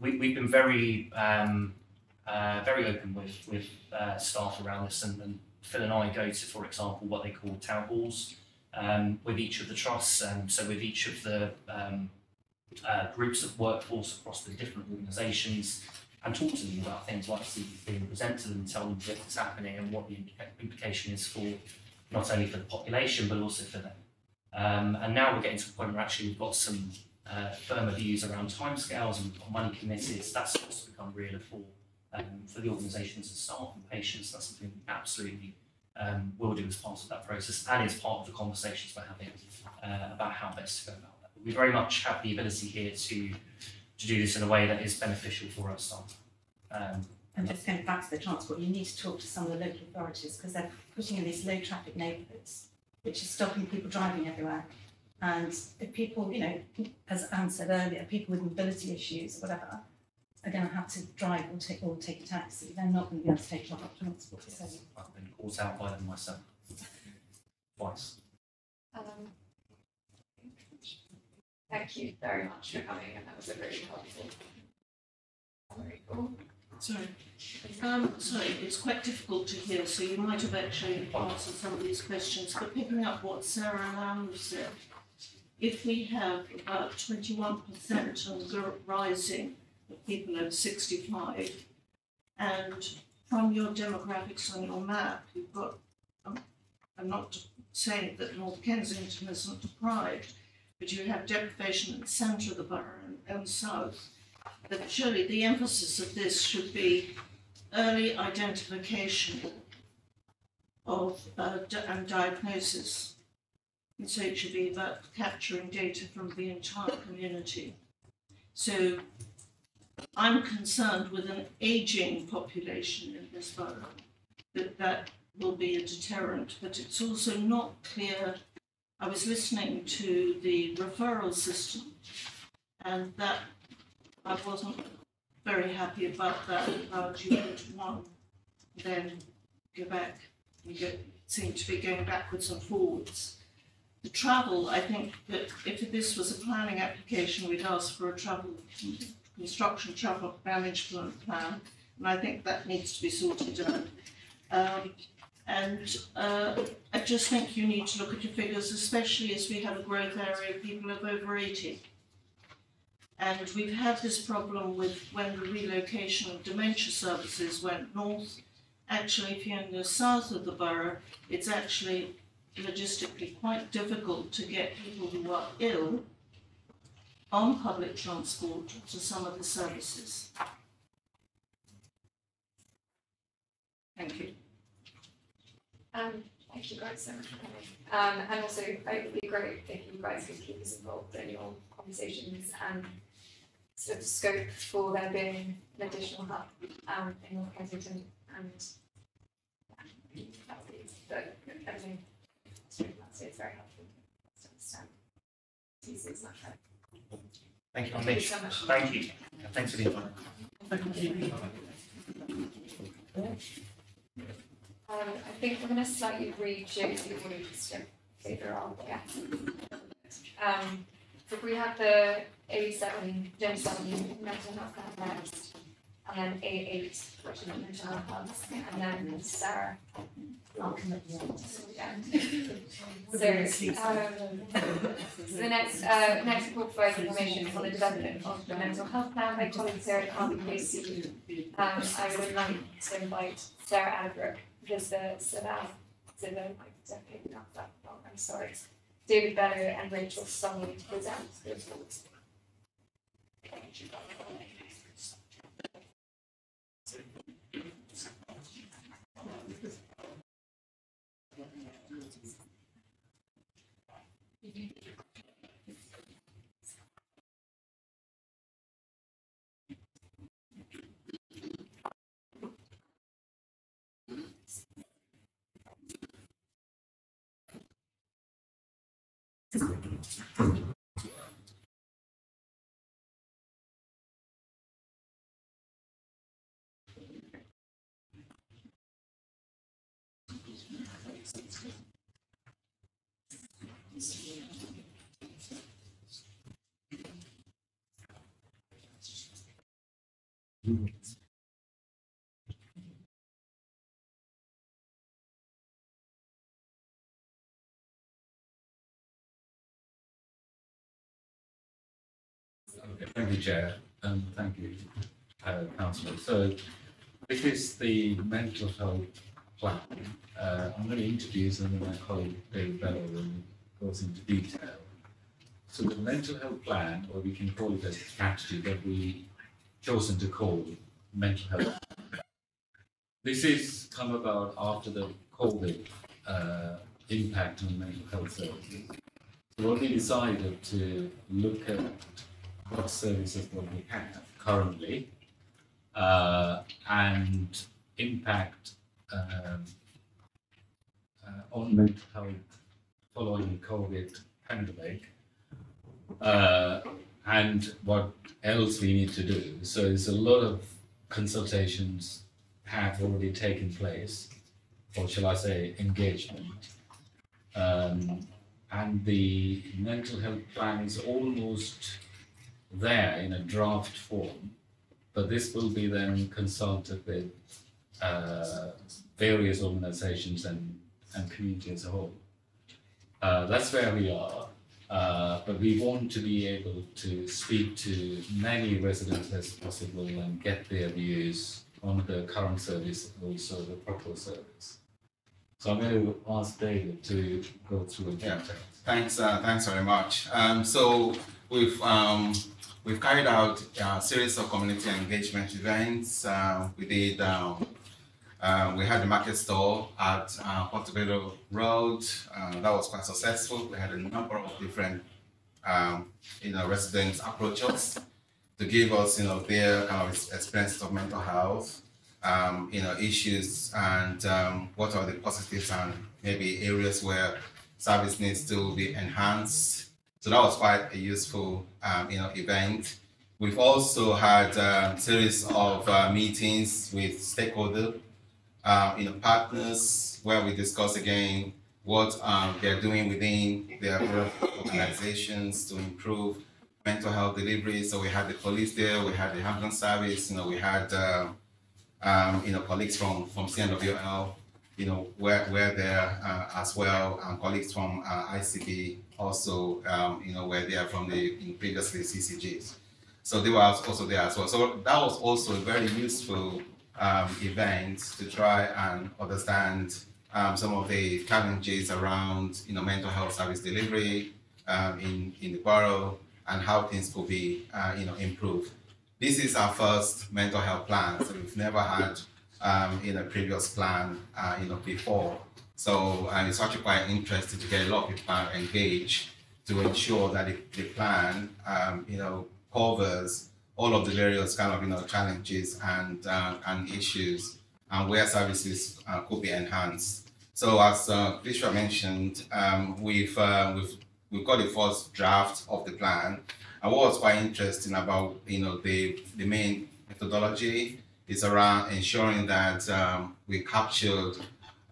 we, we've been very, um, uh, very open with, with, uh, staff around this and, and Phil and I go to, for example, what they call town halls, um, with each of the trusts, and so with each of the um, uh, groups of workforce across the different organisations, and talk to them about things like CVP and present to them and tell them what's happening and what the implica- implication is for not only for the population but also for them. Um, and now we're getting to the point where actually we've got some uh, firmer views around timescales and money committed. That's supposed to become realer for um, for the organisations and staff and patients. That's something we absolutely um, will do as part of that process and is part of the conversations we're having uh, about how best to go about that. But we very much have the ability here to to do this in a way that is beneficial for our staff. Um, And just going back to the transport, you need to talk to some of the local authorities because they're putting in these low traffic neighbourhoods, which is stopping people driving everywhere. And if people, you know, as Anne said earlier, people with mobility issues, or whatever, are going to have to drive or take or take a taxi. They're not going to be able to take public transport. So I've been caught out by them myself twice. Um, thank you very much for coming, and that was a very helpful. Very cool. Sorry. Um, sorry, it's quite difficult to hear, so you might have actually answered some of these questions, but picking up what Sarah Lamb said, if we have about twenty-one percent and gr- rising of people over sixty-five, and from your demographics on your map, you've got, um, I'm not saying that North Kensington isn't deprived, but you have deprivation in the centre of the borough and, and south that surely the emphasis of this should be early identification of uh, and diagnosis. And so it should be about capturing data from the entire community. So I'm concerned with an aging population in this borough, that that will be a deterrent, but it's also not clear. I was listening to the referral system and that I wasn't very happy about that, about you to one, then go back, you go, seem to be going backwards and forwards. The travel, I think that if this was a planning application, we'd ask for a travel, construction travel management plan, and I think that needs to be sorted out. Um, and uh, I just think you need to look at your figures, especially as we have a growth area of people of over eighty. And we've had this problem with when the relocation of dementia services went north. Actually, if you're in the south of the borough, it's actually logistically quite difficult to get people who are ill on public transport to some of the services. Thank you. Um, thank you guys so much for coming. Um, and also, it would be great if you guys could keep us involved in your conversations and sort of scope for there being an additional hub, um, in North Kensington and yeah, that would be, but everything, that's it's very helpful to understand. It's not hard. Thank you, Thank you so much. Thank you. Thanks for the invite. Um, I think we're gonna slightly rejig the order just to figure out, yeah. Um, so if we have the A seven, Gen seven, mental health plan next, and then A eight, which is mental health plans, and then Sarah. So, um, so the next, uh, next report provides information on the development of the mental health plan by colleague Sarah Carby. Um, I would like to invite Sarah Addenbrooke, because the, now, so the, like, don't up that, oh, I'm sorry. David Bello and Rachel Sonny to present the report. Thank mm -hmm. you. Thank you, Chair, and thank you, uh, Councillor. So this is the mental health plan. Uh, I'm going to introduce and then my colleague Dave will goes into detail. So the mental health plan, or we can call it a strategy that we chosen to call mental health. This has come about after the COVID uh, impact on mental health services. So we decided to look at what services that we have currently uh, and impact um, uh, on mental health following the COVID pandemic uh, and what else we need to do. So there's a lot of consultations have already taken place, or shall I say, engagement. Um, and the mental health plan is almost there in a draft form, but this will be then consulted with uh, various organizations and, and community as a whole. Uh, that's where we are, uh, but we want to be able to speak to many residents as possible and get their views on the current service, and also the proposed service. So I'm going to ask David to go through a Yeah. Thanks, uh, thanks very much. Um, so we've um, we've carried out a series of community engagement events. Uh, we did um, uh, we had the market store at uh, Portobello Road. Uh, that was quite successful. We had a number of different um, you know residents approach us to give us you know their kind of experiences of mental health. Um, you know issues and um, what are the positives and maybe areas where service needs to be enhanced. So that was quite a useful, um, you know, event. We've also had a series of uh, meetings with stakeholder, um, you know, partners where we discuss again what um, they're doing within their organizations to improve mental health delivery. So we had the police there, we had the ambulance service, you know, we had, uh, um, you know, colleagues from from CNWL you know, we're, we're there uh, as well, and colleagues from uh, ICB also, um, you know, were there from the previously CCGs. So they were also there as well. So that was also a very useful um, event to try and understand um, some of the challenges around, you know, mental health service delivery um, in, in the borough and how things could be, uh, you know, improved. This is our first mental health plan, so we've never had um, in a previous plan, uh, you know, before. So uh, it's actually quite interesting to get a lot of people engaged to ensure that the, the plan, um, you know, covers all of the various kind of, you know, challenges and uh, and issues and where services uh, could be enhanced. So as uh, mentioned, um, we've uh, we've we've got the first draft of the plan. And what was quite interesting about you know the the main methodology is around ensuring that um, we captured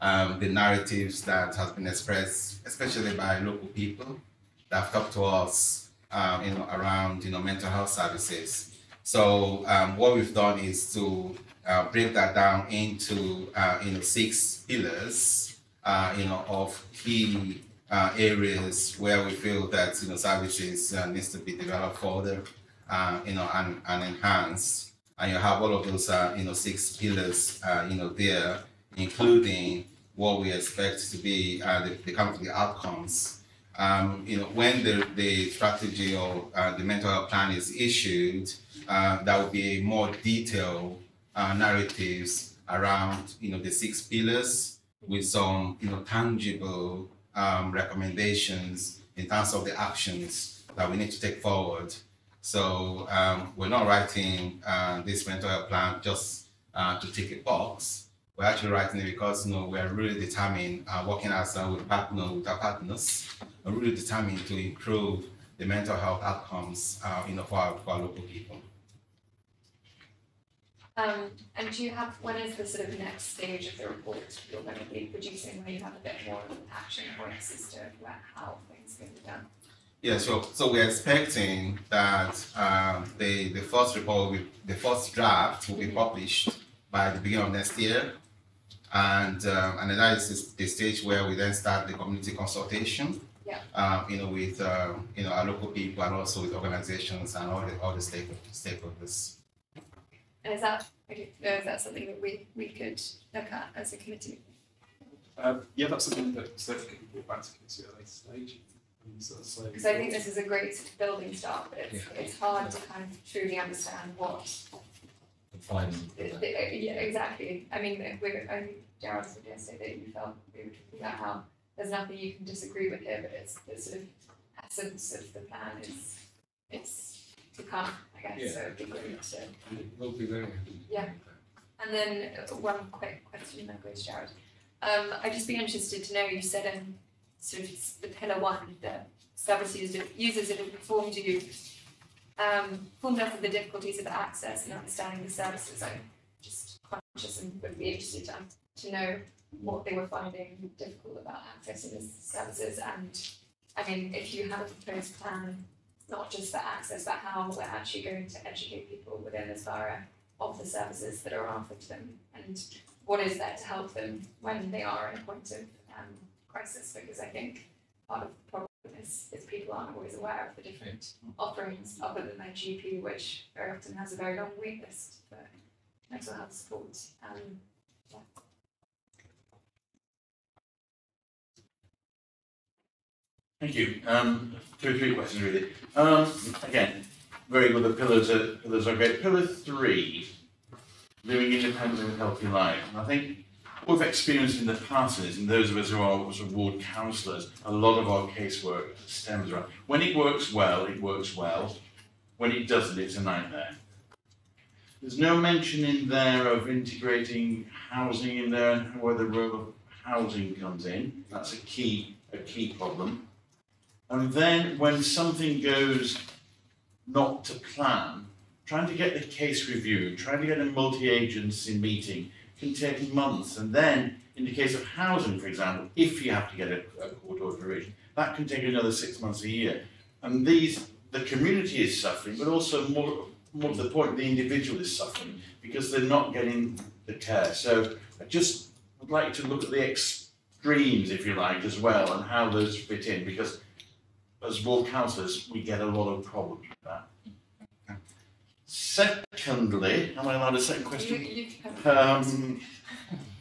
um, the narratives that has been expressed, especially by local people that have talked to us, um, you know, around you know mental health services. So um, what we've done is to uh, break that down into uh, you know six pillars, uh, you know, of key uh, areas where we feel that you know services uh, needs to be developed further, uh, you know, and, and enhanced and you have all of those, you know, six pillars, you know, there, including what we expect to be uh, the, the kind of the outcomes. Um, you know, when the, the strategy or uh, the mental health plan is issued, uh, there will be more detailed uh, narratives around, you know, the six pillars with some, you know, tangible um, recommendations in terms of the actions that we need to take forward so um, we're not writing uh, this mental health plan just uh, to tick a box. We're actually writing it because you know we're really determined, uh, working as uh, with partner with our partners, we're really determined to improve the mental health outcomes, uh, you know, for our, for our local people. Um, and do you have, when is the sort of next stage of the report you're going to be producing where you have a bit more action points as to where, how things can be done? Yeah, sure. So we're expecting that um, the the first report, will, the first draft, will be published by the beginning of next year, and um, and then that is the stage where we then start the community consultation. Yeah. Uh, you know, with uh, you know our local people and also with organizations and all the all the stakeholders. And is that, okay, is that something that we, we could look at as a committee? Um, yeah, that's something that Steph can be brought back to committee at a later stage. And so- so- Because I think this is a great building start, but it's, Yeah. it's hard to kind of truly understand what, Defining the- the- yeah, exactly. I mean, if we're, I think Gerald said yesterday that you felt, we were talking about how there's nothing you can disagree with here, but it's the sort of essence of the plan is, it's to come, I guess, so it'd be great to. it will be very. Yeah. And then uh, one quick question that goes Jared. Um, I'd just be interested to know, you said in sort of the pillar one, that service users, users that have informed you, um, of the difficulties of access and understanding the services. I'm just conscious and would be interested to, to know what they were finding difficult about accessing the services and, I mean, if you have a proposed plan, not just for access, but how we're actually going to educate people within this borough of the services that are offered to them and what is there to help them when they are in a point of um crisis because I think part of the problem is people aren't always aware of the different offerings other than their GP which very often has a very long wait list for mental health support um yeah. Thank you. Um, two or three questions really. Um, again, very good. The pillars are pillars are great. Pillar three, living independently with healthy life. And I think what we've experienced in the past is, and those of us who are sort of ward counsellors, a lot of our casework stems around. When it works well, it works well. When it doesn't, it's a nightmare. There's no mention in there of integrating housing in there and where the role of housing comes in. That's a key a key problem. And then when something goes not to plan, trying to get the case reviewed, trying to get a multi-agency meeting can take months. And then in the case of housing, for example, if you have to get a, a court order revision, that can take another six months a year. And these, the community is suffering, but also more, more to the point, the individual is suffering because they're not getting the care. So I just would like to look at the extremes, if you like, as well, and how those fit in, because as ward councillors, we get a lot of problems with that. Secondly, am I allowed a second You question? you Um,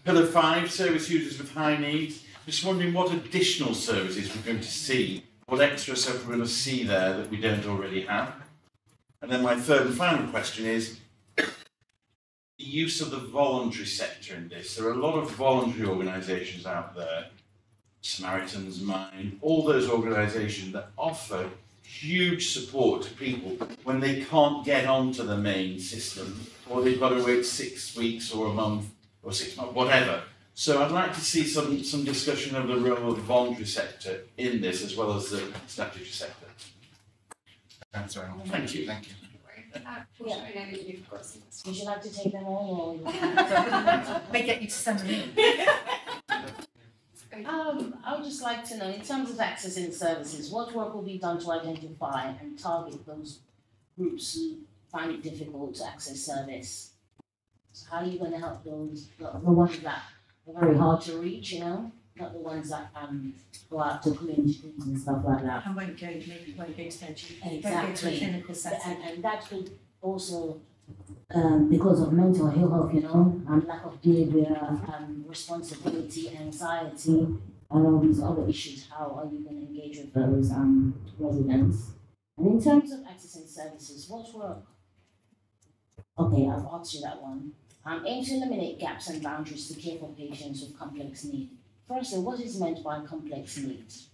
pillar five, service users with high needs. Just wondering what additional services we're going to see, what extra stuff we're going to see there that we don't already have. And then my third and final question is the use of the voluntary sector in this. There are a lot of voluntary organisations out there, Samaritans Mind, all those organisations that offer huge support to people when they can't get onto the main system or they've got to wait six weeks or a month or six months, whatever. So I'd like to see some, some discussion of the role of the voluntary sector in this as well as the statutory sector. Thanks very much. Thank you. Thank you. uh, Portia, I know that you've got some Would you like to take them all or? May get you to send them in. Um, I would just like to know, in terms of accessing services, what work will be done to identify and target those groups who find it difficult to access service? So how are you gonna help those, the, the ones that are very hard to reach, you know? Not the ones that, um, go out to clinics and stuff like that. And won't go, maybe won't go to their won't go to Exactly. clinical setting. And, and that could also, um, because of mental health, you know, and lack of behavior, um, responsibility, anxiety, and all these other issues, how are you gonna engage with those, um, residents? And in terms of accessing services, what's work? Okay, I've asked you that one. Um, aim to eliminate gaps and boundaries to care for patients with complex needs. Firstly, what is meant by complex needs?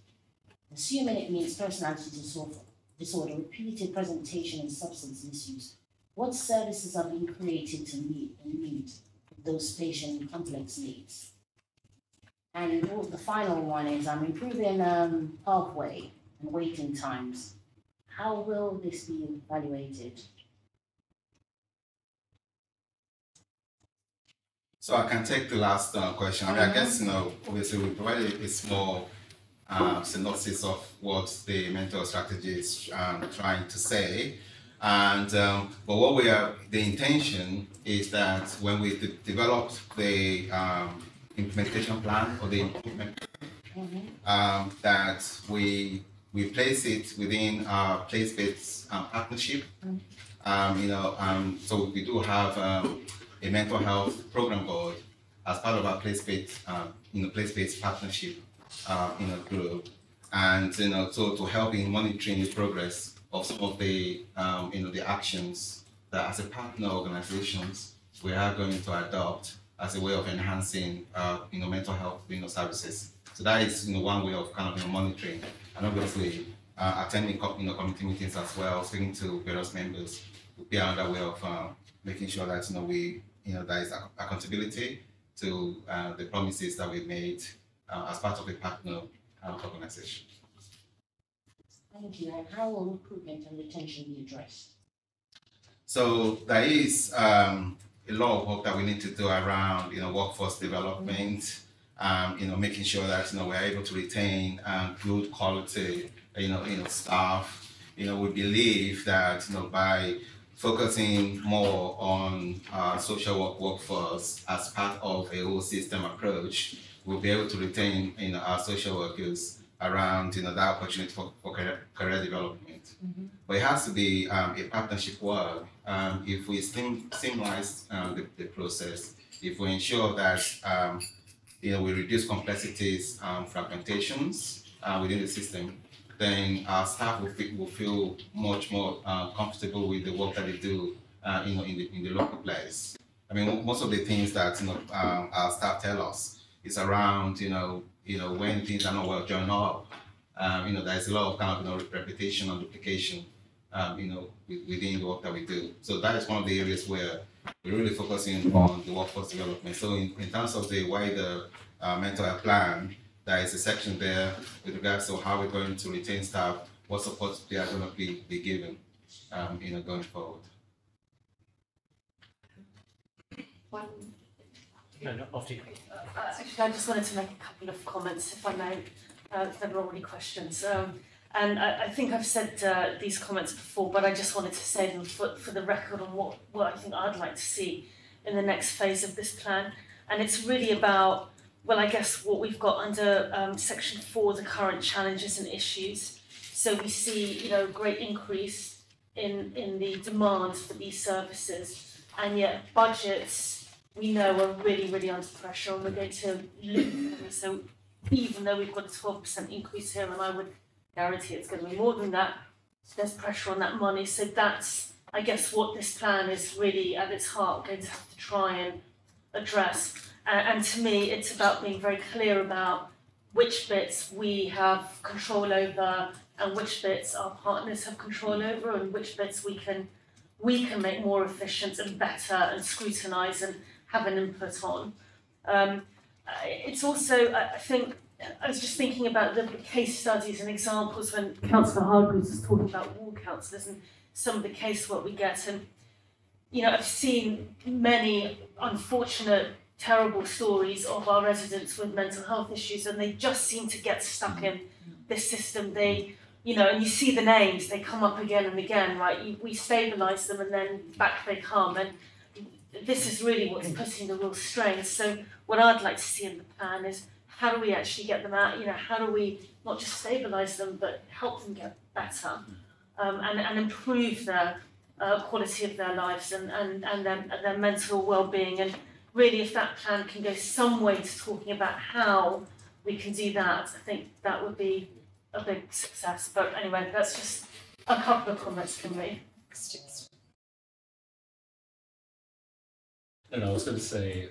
Assuming it means personality disorder, disorder, repeated presentation and substance misuse, what services are being created to meet of those patient complex needs? And the final one is I'm improving um, pathway and waiting times. How will this be evaluated? So I can take the last uh, question. I, mean, I guess, you know, obviously we provided a small uh, synopsis of what the mental strategy is um, trying to say. And, um, but what we are, the intention is that when we de- developed the um, implementation plan or the improvement, um, that we we place it within our place-based um, partnership. Um, you know, um, so we do have um, a mental health program board as part of our place-based, um, you know, place-based partnership, uh, you know, group, and you know, so to help in monitoring the progress of some of the, um, you know, the actions that as a partner organizations we are going to adopt as a way of enhancing, uh, you know, mental health, you know, services. So that is, you know, one way of kind of you know, monitoring, and obviously uh, attending, you know, committee meetings as well, speaking to various members would be another way of uh, making sure that you know we, you know, there is accountability to uh, the promises that we made uh, as part of a partner uh, organization. Thank you. And how will recruitment and retention be addressed? So there is um, a lot of work that we need to do around, you know, workforce development, um, you know, making sure that you know we're able to retain um, good quality, you know, you know, staff. You know, we believe that you know by focusing more on our social work workforce as part of a whole system approach, we'll be able to retain you know our social workers around you know that opportunity for, for career, career development. But it has to be um, a partnership work. Um, if we streamline um, the, the process, if we ensure that um, you know we reduce complexities, um, fragmentations uh, within the system, then our staff will feel, will feel much more uh, comfortable with the work that they do, uh, you know, in the in the local place. I mean, most of the things that you know um, our staff tell us is around you know you know when things are not well done up. Um, you know, there's a lot of kind of you know repetition and duplication. Um, you know, within the work that we do. So that is one of the areas where we're really focusing on the workforce development. So in, in terms of the wider uh, mental health plan, there is a section there with regards to how we're going to retain staff, what support they are going to be, be given, um, you know, going forward. One No, no, after you. Uh, Actually, I just wanted to make a couple of comments, if I may. Uh, there were already questions. Um, and I, I think I've said uh, these comments before, but I just wanted to say them for, for the record on what, what I think I'd like to see in the next phase of this plan. And it's really about, well, I guess what we've got under um, section four, the current challenges and issues. So we see, you know, great increase in, in the demand for these services, and yet budgets we know are really, really under pressure and we're going to lose. So even though we've got a twelve percent increase here, and I would guarantee it's going to be more than that, there's pressure on that money. So that's, I guess, what this plan is really at its heart going to have to try and address. And, to me, it's about being very clear about which bits we have control over and which bits our partners have control over and which bits we can we can make more efficient and better and scrutinise and have an input on. Um, it's also, I think, I was just thinking about the case studies and examples when Councillor Hargreaves was talking about ward councillors and some of the case casework we get. And, you know, I've seen many unfortunate, terrible stories of our residents with mental health issues, and they just seem to get stuck in this system. They, you know, and you see the names, they come up again and again, right? We stabilise them and then back they come. And this is really what's putting the real strain. So what I'd like to see in the plan is how do we actually get them out? You know, how do we not just stabilise them but help them get better um, and, and improve their uh, quality of their lives and, and, and their, their mental well-being and really if that plan can go some way to talking about how we can do that, I think that would be a big success. But anyway, that's just a couple of comments from me. And I was going to say,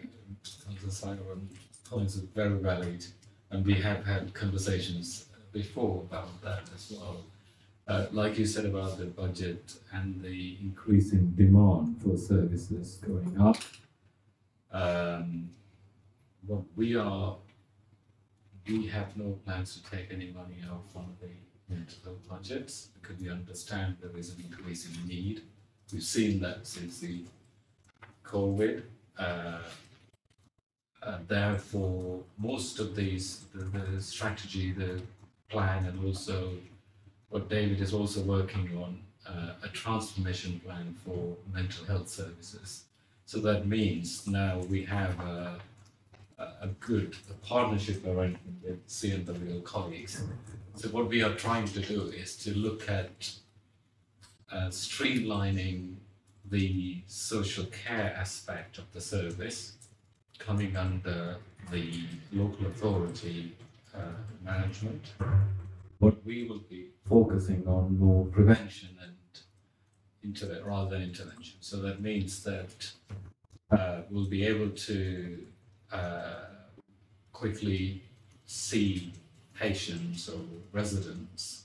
points are very valid, and we have had conversations before about that as well. Uh, like you said about the budget and the increasing demand for services going up. Um, what we are, we have no plans to take any money out from the mental budgets because we understand there is an increasing need. We've seen that since the COVID. Uh, uh, therefore, most of these, the, the strategy, the plan, and also what David is also working on, uh, a transformation plan for mental health services. So that means now we have a, a, a good partnership arrangement with CNW colleagues. So what we are trying to do is to look at uh, streamlining the social care aspect of the service coming under the local authority uh, management. But we will be focusing on more prevention and rather than intervention. So that means that uh, we'll be able to uh, quickly see patients or residents.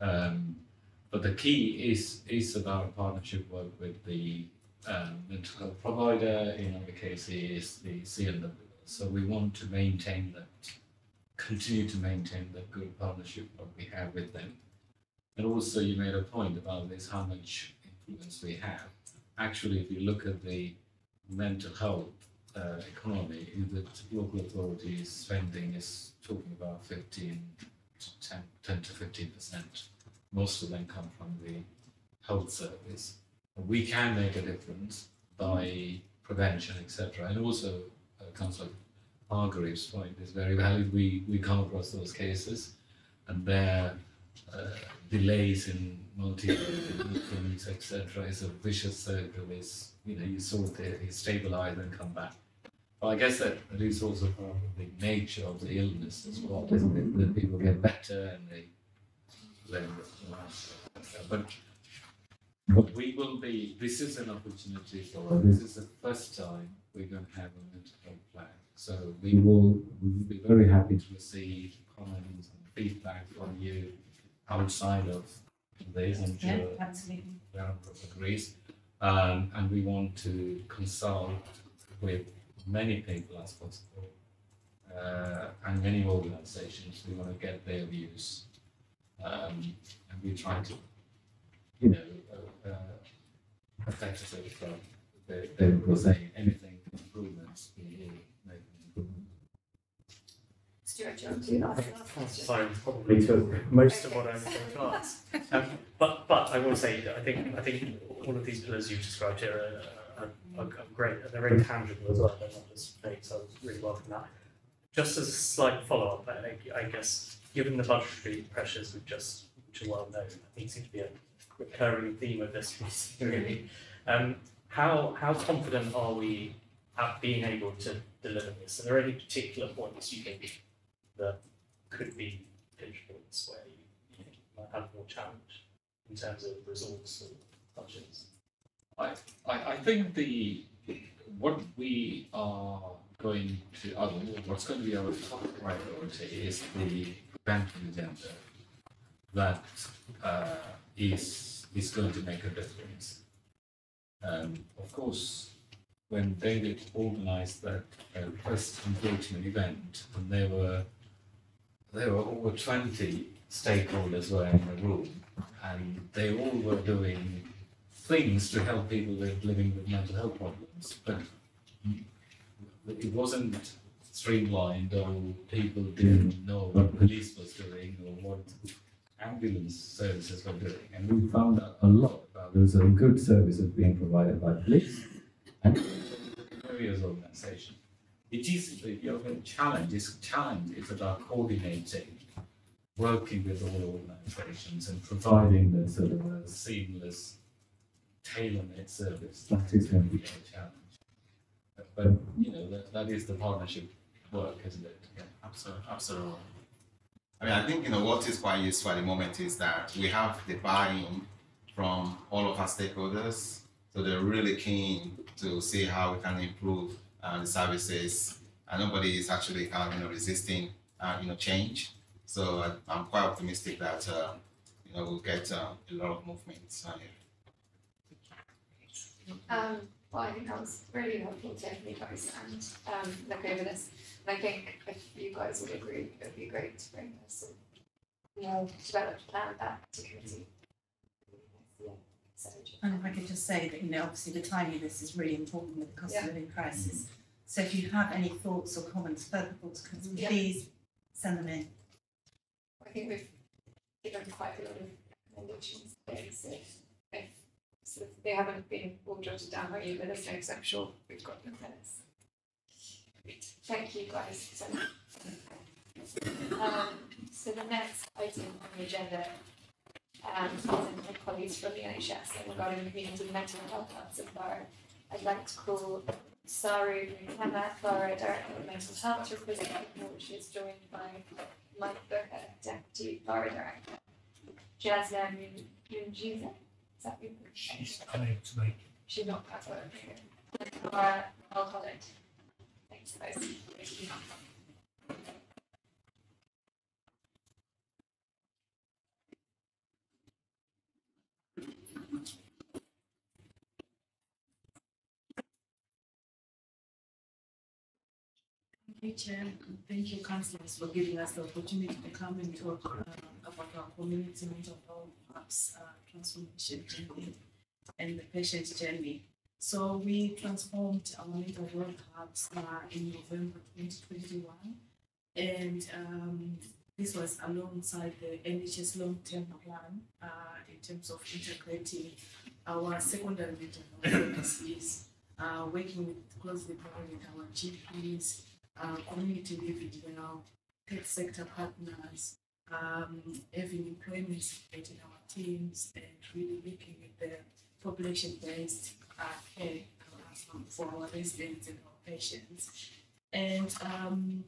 Um, but the key is is about partnership work with the um, mental health provider. In our case, is the CNW. So we want to maintain that, continue to maintain that good partnership that we have with them. And also, you made a point about this: how much influence we have. Actually, if you look at the mental health uh, economy, the local authorities spending is talking about 15 to 10, 10 to 15 percent. Most of them come from the health service. We can make a difference by prevention, etc. And also, uh, Councillor Hargreaves' point is very valid. We, we come across those cases and their uh, delays in multi things, etc. is a vicious circle. Is you know you sort of you stabilize and come back. But I guess that it is also part of the nature of the illness as well, isn't it? That people get better and they but but we will be. This is an opportunity for us. This is the first time we're going to have a mental plan. So we will we will be very happy to receive comments and feedback from you outside of this. I'm Yeah, absolutely. Addenbrooke agrees. Um, and we want to consult with many people as possible uh, and many organizations. We want to get their views. Um, and we try to, you know, uh, uh, effectively from they, they were saying anything improvements, we will make an improvement. Stuart, do you want to do that? Sorry, probably took most of what I was going to ask. Um, but but I will say that I think I think all of these pillars you've described here are, are, are, are great. They're very tangible as well. They're not just vague, so I really welcome that. Just as a slight follow up, I, I guess given the budgetary pressures we've just which are well known, I think seems to be a recurring theme of this piece, really. Um, how how confident are we at being able to deliver this? Are there any particular points you think that could be pinch points where you, you think you might have more challenge in terms of resource or budgets? I, I, I think the what we are going to, uh, what's going to be our top priority is the prevention agenda that uh, is is going to make a difference. Um, of course, when David organised that uh, first engagement event, and there were there were over twenty stakeholders were in the room, and they all were doing things to help people living with mental health problems, but it wasn't streamlined or people didn't mm. know what police was doing or what ambulance services were doing. And we found out a lot about there's a good services being provided by police and various organizations. It is the challenge is challenge is about coordinating, working with all organizations and providing the sort of a seamless tailor-made service. That is going to be a challenge. But, you know, that, that is the partnership work, isn't it? Yeah. Absolutely, absolutely. I mean, I think you know what is quite useful at the moment is that we have the buy-in from all of our stakeholders, so they're really keen to see how we can improve uh, the services, and nobody is actually kind of you know resisting uh, you know change. So I, I'm quite optimistic that uh, you know we'll get uh, a lot of movements. Uh, Um, well, I think that was really helpful to hear guys and um, look over this. And I think if you guys would agree, it would be great to bring this know, developed plan back to committee. Yeah, And if I could just say that, you know, obviously the timing of this is really important with the cost of living crisis. So if you have any thoughts or comments, further thoughts, Yeah. please send them in. I think we've given quite a lot of recommendations today, so if of they haven't been all jotted down by you, know, because I'm sure we've got them minutes. Thank you guys so much. Um, so the next item on the agenda um, is my colleagues from the NHS regarding the community mental health hubs in Borough. I'd like to call Saru Muhammad, Borough Director of Mental Health, to present. She is joined by Mike Booker, Deputy Borough Director. Jasna Munjiza, is that you? She's unable to make it. She's not, I'm thinking. And Laura Mulholland. Thanks, guys. You, Chair, thank you, councillors, for giving us the opportunity to come and talk uh, about our community mental health hubs uh, transformation journey and the patient's journey. So we transformed our mental health hubs uh, in November 2021, and um, this was alongside the NHS long-term plan uh, in terms of integrating our secondary mental health services, uh, working with closely with our GPs, uh, community living well, third sector partners, um, having employment in our teams, and really looking at the population-based uh, care uh, for our residents and our patients. And um,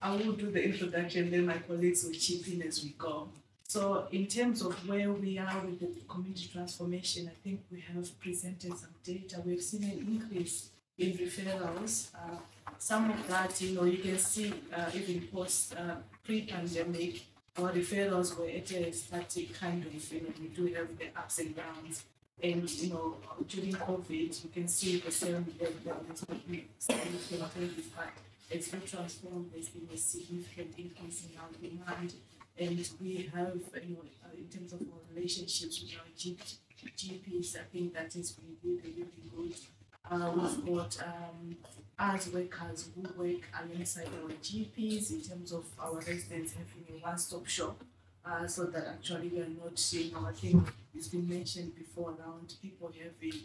I will do the introduction, then my colleagues will chip in as we go. So in terms of where we are with the community transformation, I think we have presented some data. We've seen an increase in referrals. Uh, some of that, you know, you can see uh, even post uh, pre-pandemic, our referrals were at a static kind of, you know, we do have the ups and downs. And, you know, during COVID, you can see the same level, there's not been significant changes, but as we transform, there's been a significant increase in our demand. And we have, you know, uh, in terms of our relationships with our GPs, I think that is really, really good. Uh, we've got um, as workers who work alongside our GPs in terms of our residents having a one-stop shop. Uh, so that actually we are not seeing, I think it's been mentioned before around people having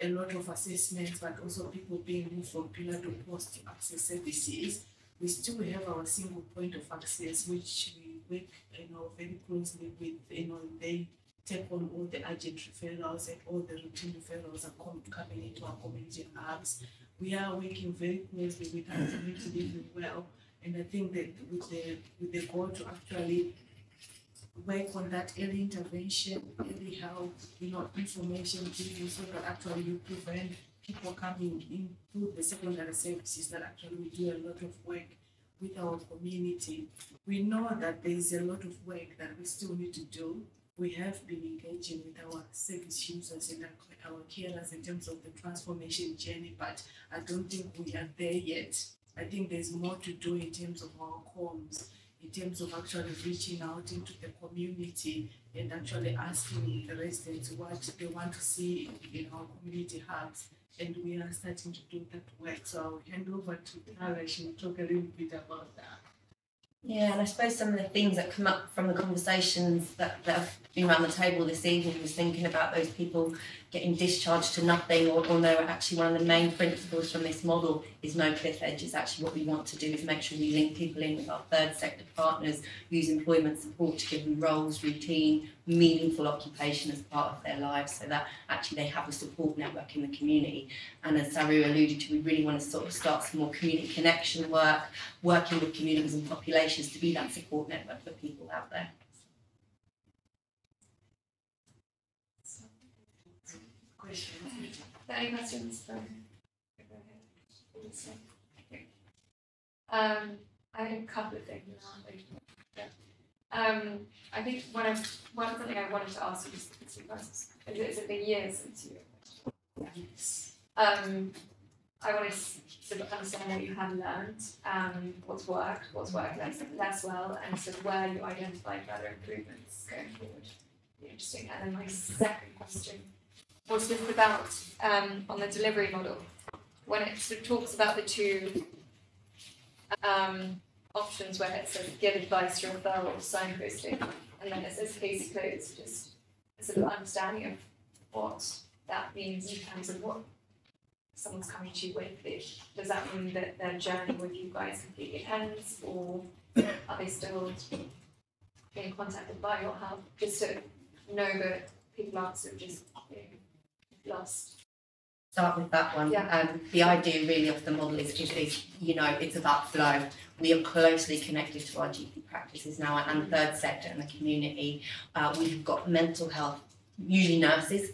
a lot of assessments, but also people being moved from pillar to post to access services. We still have our single point of access, which we work, you know, very closely with, you know, they take on all the urgent referrals and all the routine referrals are com- coming into our community hubs. We are working very closely with our community living well, and I think that with the with the goal to actually work on that early intervention, early help, you know, information giving so that actually you prevent people coming into the secondary services that actually we do a lot of work with our community. We know that there is a lot of work that we still need to do. We have been engaging with our service users and our, carers in terms of the transformation journey, but I don't think we are there yet. I think there's more to do in terms of our comms in terms of actually reaching out into the community and actually asking the residents what they want to see in our community hubs. And we are starting to do that work. So I'll hand over to Tara. She will talk a little bit about that. Yeah, and I suppose some of the things that come up from the conversations that, that have been around the table this evening was thinking about those people getting discharged to nothing, or, or no, actually one of the main principles from this model is no cliff edge. Is actually what we want to do is make sure we link people in with our third sector partners, use employment support to give them roles, routine, meaningful occupation as part of their lives, so that actually they have a support network in the community. And as Saru alluded to, we really want to sort of start some more community connection work, working with communities and populations to be that support network for people out there. Questions? Any questions from? Um, I had a couple of things. Um, I think one of one something I wanted to ask you is is it's been years since you. Um, I want to sort of understand what you have learned, um, what's worked, what's worked less, less well, and sort of where you identify further improvements going forward. Interesting. And then my second question was just about um, on the delivery model? When it sort of talks about the two um, options where it says give advice to referral signposting and then it says case closed just sort of understanding of what that means in terms of what someone's coming to you with. It, does that mean that their journey with you guys completely ends or are they still being contacted by your hub just to know that people aren't sort of just being lost? start with that one. Yeah. Um, the idea really of the model is, is, is, you know, it's about flow. We are closely connected to our GP practices now and the third sector and the community. Uh, we've got mental health, usually nurses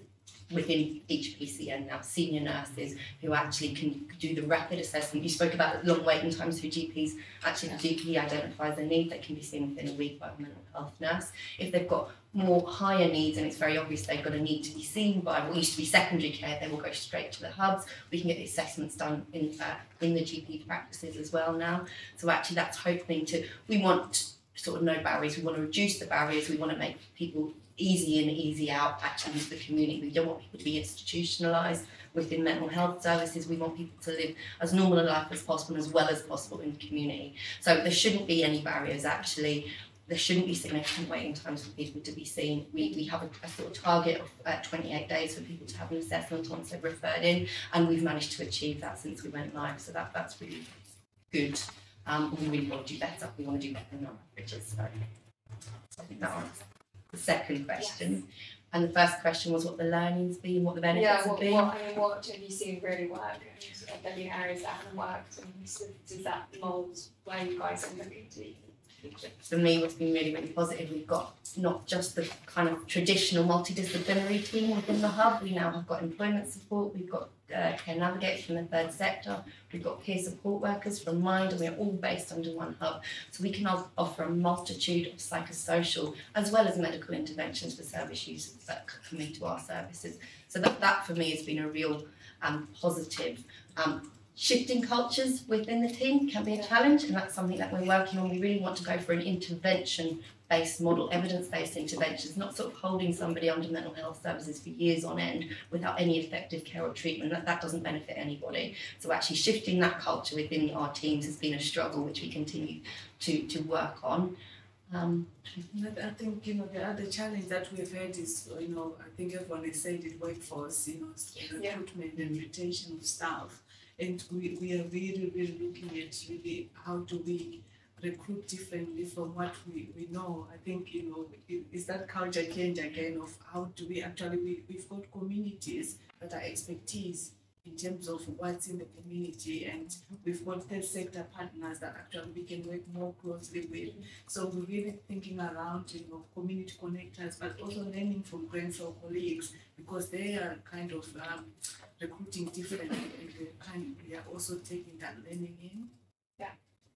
within each PCN now, senior nurses who actually can do the rapid assessment. You spoke about long waiting times for GPs. Actually, the GP identifies a need that can be seen within a week by a mental health nurse. If they've got more higher needs and it's very obvious they've got a need to be seen by what used to be secondary care, they will go straight to the hubs. We can get the assessments done in uh, in the GP practices as well now. So actually that's hoping to we want sort of no barriers, we want to reduce the barriers, we want to make people easy in, easy out actually into the community. We don't want people to be institutionalised within mental health services. We want people to live as normal a life as possible as well as possible in the community. So there shouldn't be any barriers actually there shouldn't be significant waiting times for people to be seen. We, we have a, a sort of target of uh, 28 days for people to have an assessment once they're referred in, and we've managed to achieve that since we went live. So that, that's really good. Um, we really want to do better. We want to do better than our. So I think that answers the second question. And the first question was what the learning's been, what the benefits Yeah, have what, been. what, I mean, what have you seen really work? And have there been areas that haven't worked? And does that mould where you guys are looking to for me what's been really, really positive, we've got not just the kind of traditional multidisciplinary team within the hub, we now have got employment support, we've got uh, care navigators from the third sector, we've got peer support workers from Mind, and we're all based under one hub. So we can offer a multitude of psychosocial as well as medical interventions for service users that come into our services. So that, that for me has been a real um, positive. Um, shifting cultures within the team can be a challenge, and that's something that we're working on. We really want to go for an intervention based model, evidence based interventions, not sort of holding somebody under mental health services for years on end without any effective care or treatment. That, that doesn't benefit anybody. So, actually, shifting that culture within our teams has been a struggle, which we continue to, to work on. Um, I think, you know, the other challenge that we've had is, you know, I think everyone has said it, workforce, you know, Yeah. recruitment and retention of staff. And we, we are really, really looking at really how do we recruit differently from what we, we know. I think, you know, i- is that culture change again of how do we actually, we, we've got communities that are expertise in terms of what's in the community and we've got third sector partners that actually we can work more closely with. So we're really thinking around, you know, community connectors, but also learning from Grenfell colleagues because they are kind of um, recruiting differently and kind, we are also taking that learning in. Yeah.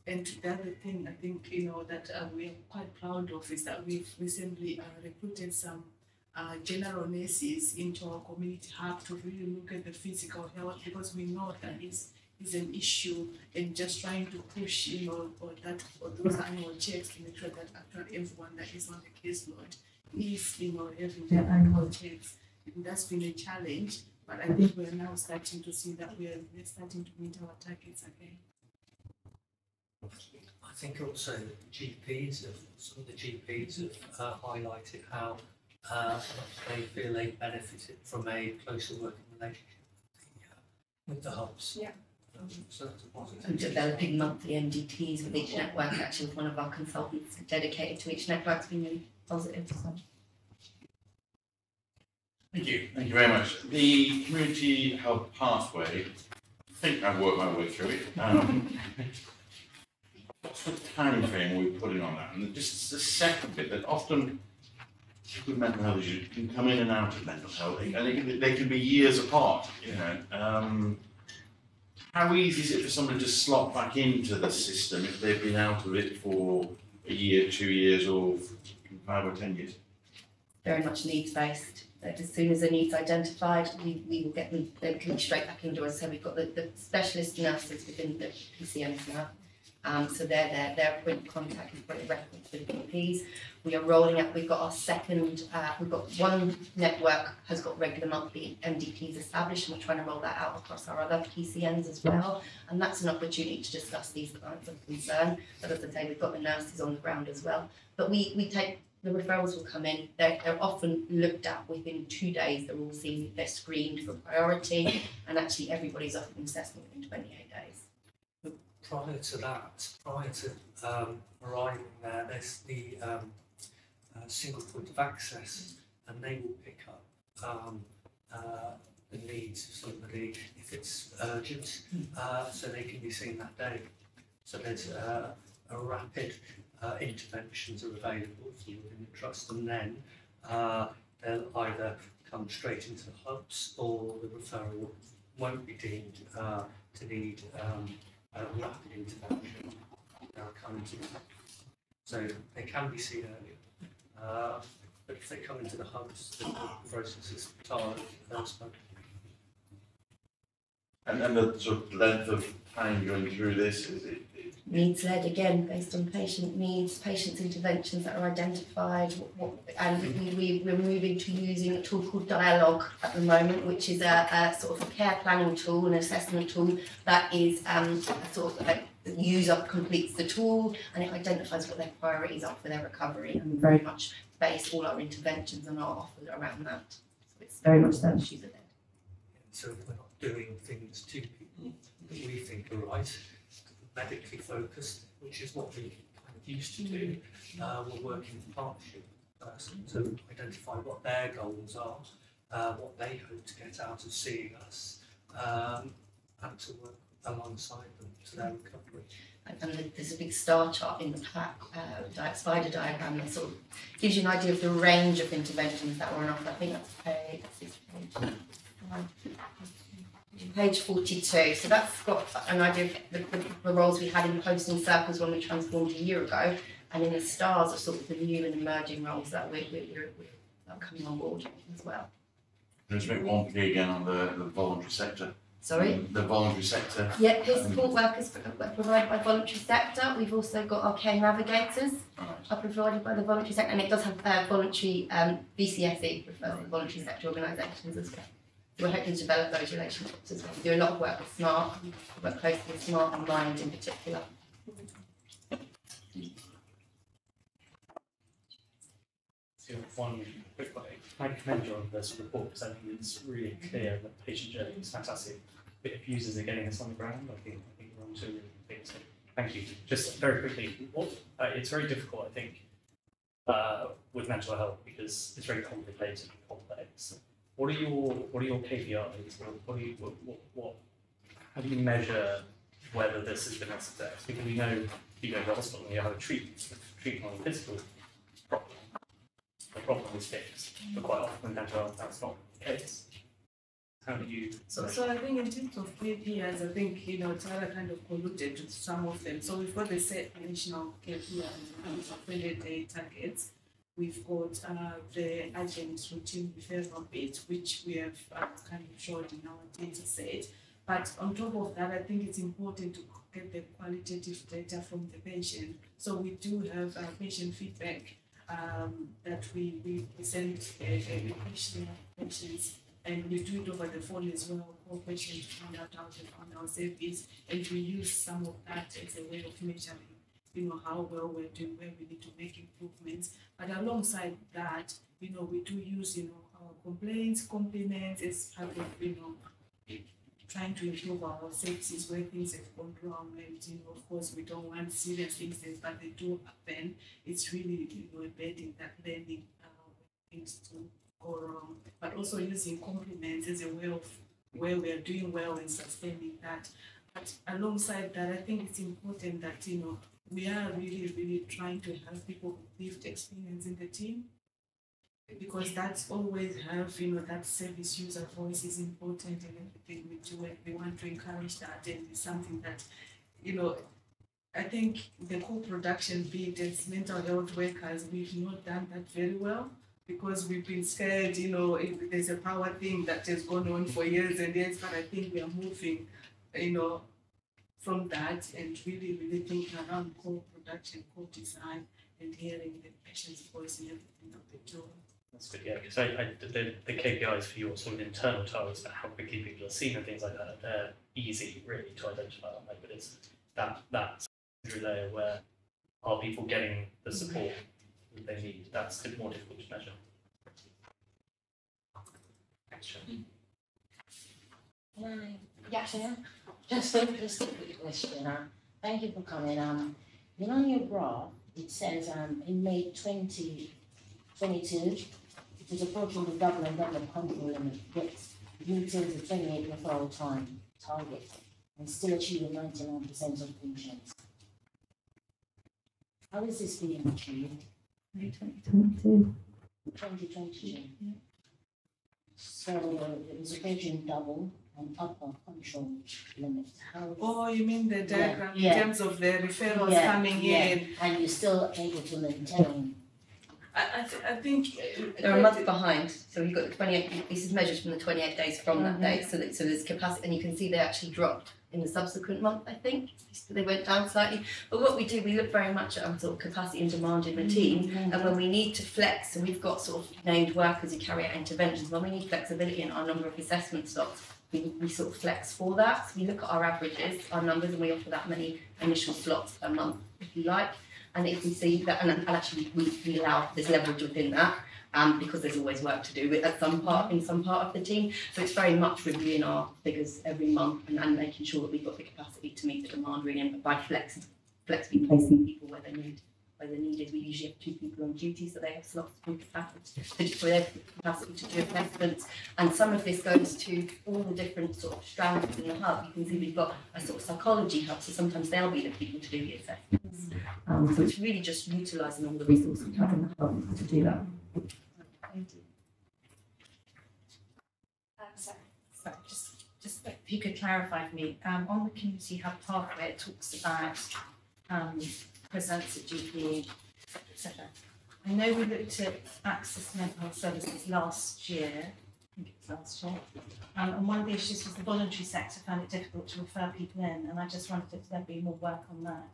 And the other thing I think, you know, that uh, we are quite proud of is that we've recently uh, recruited some uh, general nurses into our community have to really look at the physical health because we know that is is an issue and just trying to push, you know, for that for those annual checks to make sure that actually everyone that is on the caseload is, you know, having their annual checks. And that's been a challenge, but I think we're now starting to see that we're we're starting to meet our targets again. I think also GPs have, some of the GPs have uh, highlighted how uh, they feel they benefited from a closer working relationship with the, uh, with the hubs. Yeah. Um, So that's a positive. and developing monthly MDTs with each network, actually, with one of our consultants dedicated to each network has been really positive. So. Thank you, thank you very much. The community hub pathway, I think I've worked my way through it. Um, What's the time frame we're putting on that? And just the second bit, that often people with mental health issues can come in and out of mental health, and they can, they can be years apart, you know. Um, how easy is it for somebody to slot back into the system if they've been out of it for a year, two years, or five or ten years? very much needs based. That as soon as a need's identified, we, we will get them, be straight back into us. So we've got the, the specialist nurses within the PCNs now. Um, so they're there, their point of contact is point of reference with GPs. We are rolling out, we've got our second, uh, we've got one network has got regular monthly MDTs established and we're trying to roll that out across our other PCNs as well. And that's an opportunity to discuss these kinds of concern. But as I say, we've got the nurses on the ground as well. But we, we take the referrals will come in. They're, they're often looked at within two days. They're all seen, they're screened for priority, and actually everybody's offered an assessment within 28 days. Prior to that, prior to um, arriving there, there's the um, uh, single point of access, and they will pick up um, uh, the needs of somebody if it's urgent, uh, so they can be seen that day. So there's uh, a rapid uh, interventions are available if within the trust, and then. Uh, they'll either come straight into the hubs or the referral won't be deemed uh, to need um, a rapid intervention. Come into the so they can be seen earlier. Uh, but if they come into the hubs, the, process is uh. And, and the sort of length of time going through this, is it Needs led again based on patient needs, patients' interventions that are identified, what, what, and we, we, we're moving to using a tool called Dialogue at the moment, which is a, a sort of a care planning tool, an assessment tool that is um, a sort of like the user completes the tool and it identifies what their priorities are for their recovery and we very much base all our interventions and our offers around that. So it's very much service user led. So we're not doing things to people that we think are right, medically focused, which is what we used to do. Uh, we're working in partnership to identify what their goals are, uh, what they hope to get out of seeing us, um, and to work alongside them to their recovery. And there's a big star chart in the pack, uh, spider diagram that sort of gives you an idea of the range of interventions that were on offer. I think that's page, that's page, page 42. So that's got an idea of the, the, the roles we had in posting circles when we transformed a year ago. And in the stars are sort of the new and emerging roles that we're, we're, we're, we're coming on board as well. Let's make one clear again on the, the voluntary sector. Sorry? The voluntary sector. Yeah, peer support workers pro- provided by voluntary sector. We've also got our care navigators are provided by the voluntary sector, and it does have uh, voluntary um, VCSE, refers to voluntary sector organisations as well. We're hoping to develop those relationships as well. We do a lot of work with Smart, work closely with Smart and Mind in particular. One quick way, I commend you on this report because I think it's really clear that patient journey is fantastic. But if users are getting this on the ground, I think I think we're on to a really big thing. So thank you. Just very quickly, what uh, it's very difficult, I think, uh, with mental health because it's very complicated and complex. What are your what are your KPIs? What, you what, what, what how do you measure whether this has been a success? Because we know you go to the hospital and you have a treatment, treatment on a physical problem, the problem is fixed. But quite often that's not the case. How do you? So, so I think in terms of KPIs, I think, you know, Tara kind of colluded with some of them. So we've got the set national KPIs in terms of 20-day targets. We've got uh, the urgent routine referral bit, which we have uh, kind of showed in our data set. But on top of that, I think it's important to get the qualitative data from the patient. So we do have uh, patient feedback um, that we, we present uh, uh, patient- patients and we do it over the phone as well, call patients to find out how they found our service, and we use some of that as a way of measuring, you know, how well we're doing, where we need to make improvements. But alongside that, you know, we do use, you know, our complaints, compliments as part of, you know, trying to improve our services where things have gone wrong, and you know, of course, we don't want serious incidents, but they do happen. It's really, you know, embedding that learning uh, things to go wrong, but also using compliments as a way of where we are doing well and sustaining that. But alongside that, I think it's important that you know we are really, really trying to have people with lived experience in the team because that's always have you know that service user voice is important in everything we do and we want to encourage that and it's something that you know I think the co-production bit as mental health workers we've not done that very well because we've been scared, you know, if there's a power thing that has gone on for years and years, but I think we are moving, you know, from that and really, really thinking around co-production, co-design, and hearing the patient's voice in everything that they do. That's good, yeah. Because I, I, the, the KPIs for your sort of internal targets about how quickly people are seen and things like that, they're easy really to identify, aren't they? But it's that that secondary layer where are people getting the support that they need. That's a bit more difficult to measure. Thanks, Chair. Yeah, Chair. Just a, just a quick question, uh, thank you for coming, um, you know, on your graph, it says, um, in May twenty twenty-two, it is approaching the double and double control limit, yet meeting the twenty-eight referral time target and still achieving ninety-nine percent of patients. How is this being achieved? May twenty twenty-two. Twenty twenty-two. So it is approaching double and upper control limit. How? Oh, you mean the Yeah, diagram in terms of the referrals Yeah, coming yeah. in? And you're still able to maintain. I, I, th- I think. uh, They're a month behind, so you've got the twenty-eight, this is measured from the twenty-eight days from that Mhm. date, so that, so there's capacity, and you can see they actually dropped in the subsequent month, I think. They went down slightly, but what we do, we look very much at um, sort of capacity and demand in the team, and when we need to flex, and we've got sort of named workers who carry out interventions, when we need flexibility in our number of assessment slots, we, we sort of flex for that. So we look at our averages, our numbers, and we offer that many initial slots per month, if you like. And if we see that, and, and actually we, we allow there's leverage within that, um, because there's always work to do with at some part in some part of the team. So it's very much reviewing our figures every month and, and making sure that we've got the capacity to meet the demand really, and by flex, flexibly placing people where they need where they're needed. We usually have two people on duty, so they have slots for their capacity to do assessments. And some of this goes to all the different sort of strands in the hub. You can see we've got a sort of psychology hub, so sometimes they'll be the people to do the assessments. Um, so it's really just utilising all the resources we have in the hub to do that. Um. Sorry, just, just if you could clarify for me, um, on the community hub pathway, it talks about, um, presents at GP, et cetera, et cetera. I know we looked at access to mental health services last year, I think it was last year. Um, and one of the issues was the voluntary sector found it difficult to refer people in, and I just wondered if there'd be more work on that.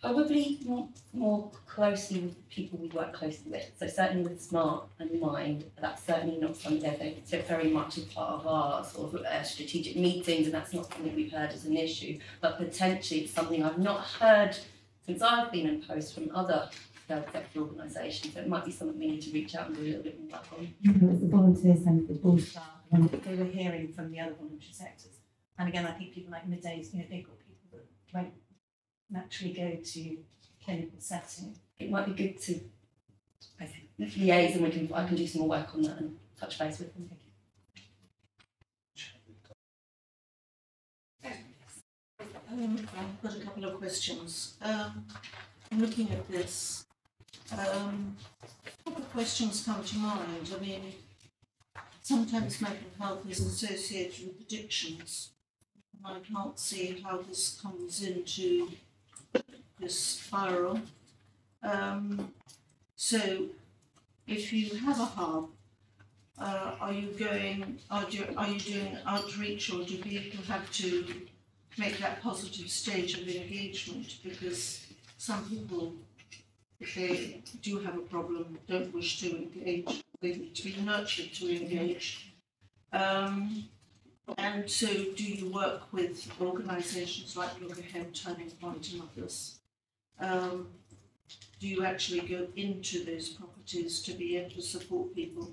Probably more, more closely with people we work closely with. So certainly with Smart and Mind, that's certainly not something that they sit very much as part of our sort of uh, strategic meetings, and that's not something we've heard as an issue. But potentially it's something I've not heard since I've been in post from other sector organisations. So it might be something we need to reach out and do a little bit more work on. It was the volunteers and the board staff, they were hearing from the other voluntary sectors. And again, I think people like middays, you know, they've got people that won't naturally go to clinical setting. It might be good to I think, liaise and we can I can do some more work on that and touch base with them. Thank you um, I've got a couple of questions. Um, looking at this, um, a couple of questions come to mind. I mean, sometimes mental health is associated with addictions. I can't see how this comes into this spiral. Um, so, if you have a hub, uh, are you going, are you, are you doing outreach or do people have to make that positive stage of engagement? Because some people, if they do have a problem, don't wish to engage, they need to be nurtured to engage. Um, and so do you work with organisations like Look Ahead, Turning Point and others? Um, do you actually go into those properties to be able to support people?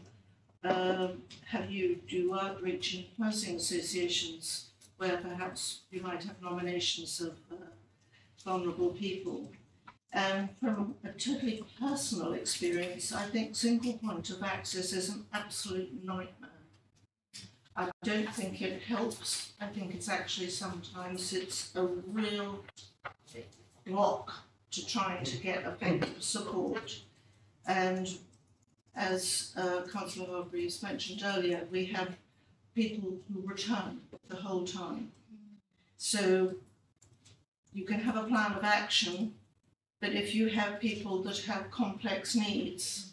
Um, have you do outreach in housing associations where perhaps you might have nominations of uh, vulnerable people? And from a totally personal experience, I think single point of access is an absolute nightmare. I don't think it helps. I think it's actually sometimes it's a real block to trying to get a effective support. And as uh, Councillor Hargreaves mentioned earlier, we have people who return the whole time. So you can have a plan of action, but if you have people that have complex needs,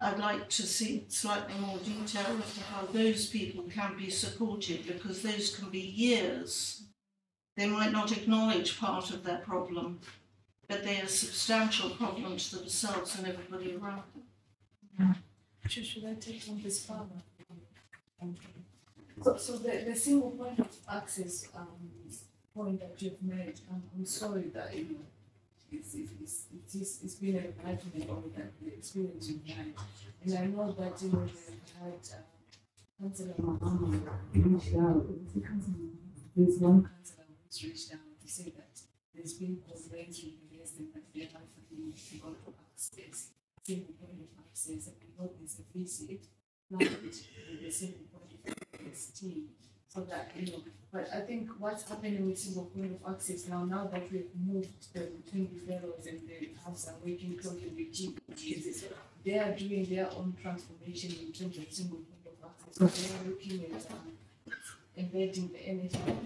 I'd like to see slightly more detail as to how those people can be supported because those can be years. They might not acknowledge part of their problem, but they are substantial problem to themselves and everybody around them. Should, should I take on this? So, so the, the single point of access, um, point that you've made, um, I'm sorry that you it's, it's, it's, it is, it's been a all that the experience you've had. And I know that, you know, they've had, uh, Councillor Mahama reached out? There's one councillor who's reached out to say that there's been complaints from the residents that they have to access, single point of access, and we know there's a visit, not the single point of access team. So that, you know, but I think what's happening with single point of access now, now that we've moved the between referrals and the hubs are working closely with GPs, they are doing their own transformation in terms of single point of access. So they are looking at um, embedding the NHI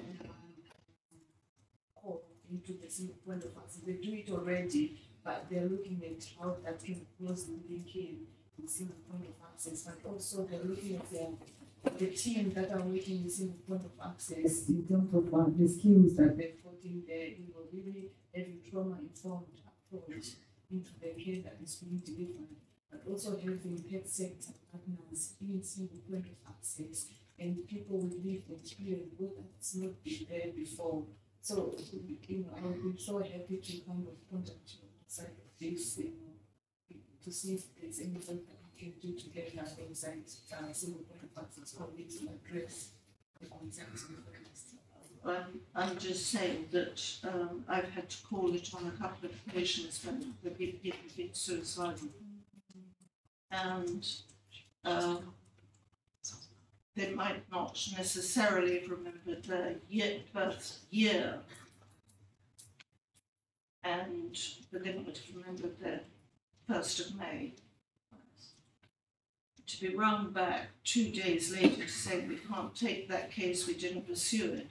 core into the single point of access. They do it already, but they're looking at how that can closely link in single point of access. But also they're looking at their the team that are working with single point of access. In terms of uh, the skills that they've put in there, you know, really having trauma informed approach into the care that is being delivered, but also having health sector partners in single point of access. And people with lived experience where that's not been there before. So, you know, I would be so happy to kind of contact you on the side of this, you know, to see if there's anything that we can do inside uh, single point of access to address the concerns. Um, I'm just saying that um, I've had to call it on a couple of occasions when the people have been suicidal. And um, they might not necessarily have remembered their year, birth year. And but they might have remembered their first of May. To be rung back two days later to say we can't take that case, we didn't pursue it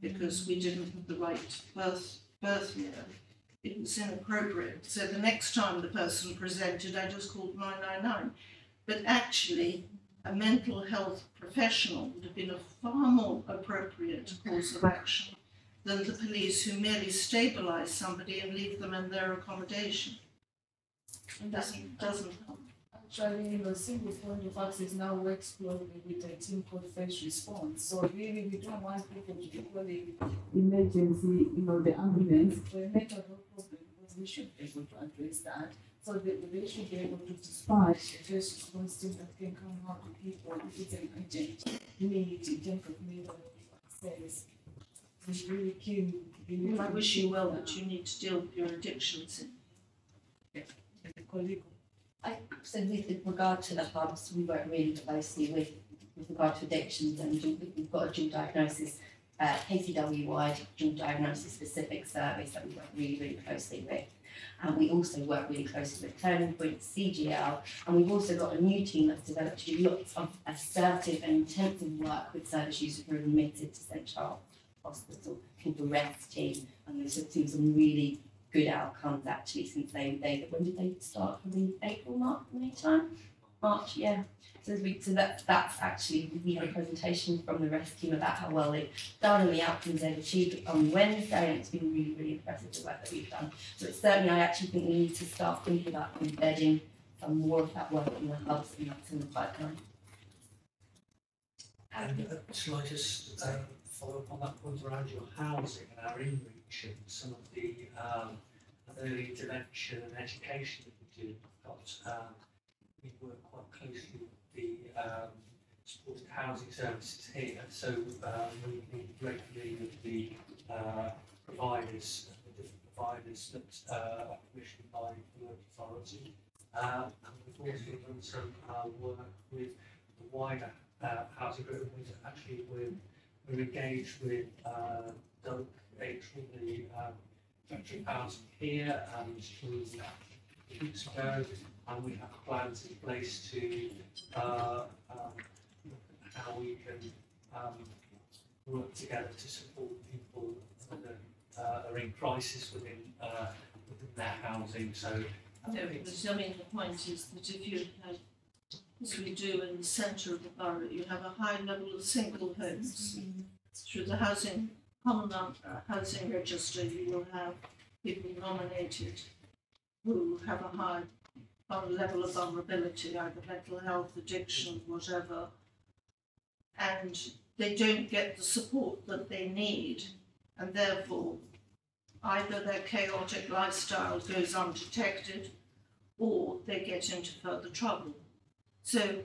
because we didn't have the right birth birth year. It was inappropriate. So the next time the person presented, I just called 999. But actually, a mental health professional would have been a far more appropriate course of action than the police who merely stabilise somebody and leave them in their accommodation. It doesn't, doesn't help. Actually, you know, single point of access now works closely with a team called first response. So really, we don't want people to be calling emergency, you know, the ambulance for a mental problem because we should be able to address that. So that they should be able to dispatch a first response team that can come out to people if it's an urgent need in terms of mental access. It's really keen. really I wish you well, that. but you need to deal with your addictions. The colleague I, so with regard to the hubs, we work really closely with, with regard to addictions and we've got a dual diagnosis, uh, KCW wide dual diagnosis specific service that we work really, really closely with. And we also work really closely with Turning Point, CGL, and we've also got a new team that's developed to do lots of assertive and intensive work with service users who are admitted to St Charles Hospital, REST team, and they've seen some really good outcomes actually since they, they when did they start? Probably April, March, May time? March, yeah. So we, so that that's actually we had a presentation from the rest team about how well they've done and the outcomes they've achieved on Wednesday and it's been really, really impressive the work that we've done. So it's certainly I actually think we need to start thinking about embedding some more of that work in the hubs and that's in the pipeline. And uh, shall I just um, follow up on that point around your housing and our in-reach some of the um, early intervention and education that we do got. Um, we work quite closely with the um, supported housing services here, so um, we meet regularly with the uh, providers, the different providers that uh, are commissioned by the local authority. Uh, and we've also done some uh, work with the wider uh, housing group, actually we're, we're engaged with uh, April, the of Housing here, and through ago, and we have plans in place to uh, um, look at how we can um, work together to support people that uh, are in crisis within uh, within their housing. So but I mean, the point is that if you had, as we do in the centre of the borough, you have a high level of single homes. Through the housing, common num- uh, housing register, you will have people nominated who have a high on level of vulnerability, either mental health, addiction, whatever. And they don't get the support that they need, and therefore either their chaotic lifestyle goes undetected or they get into further trouble. So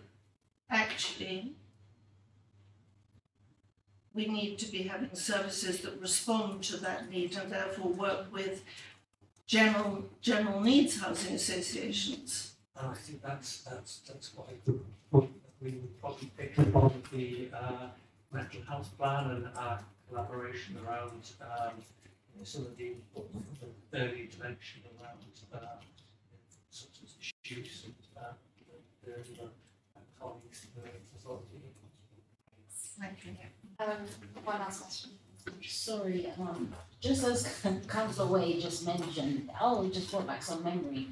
actually, we need to be having services that respond to that need and therefore work with general general needs housing associations. And I think that's, that's, that's quite a good we would probably pick up on the, uh, mental health plan and our collaboration around, um, you know, some of the the early intervention around, uh, substance issues and, uh, the, the, uh, colleagues, in the authority. Thank you. Um, one last question. Sorry, um, just as Councillor Way just mentioned, oh, it just brought back some memory.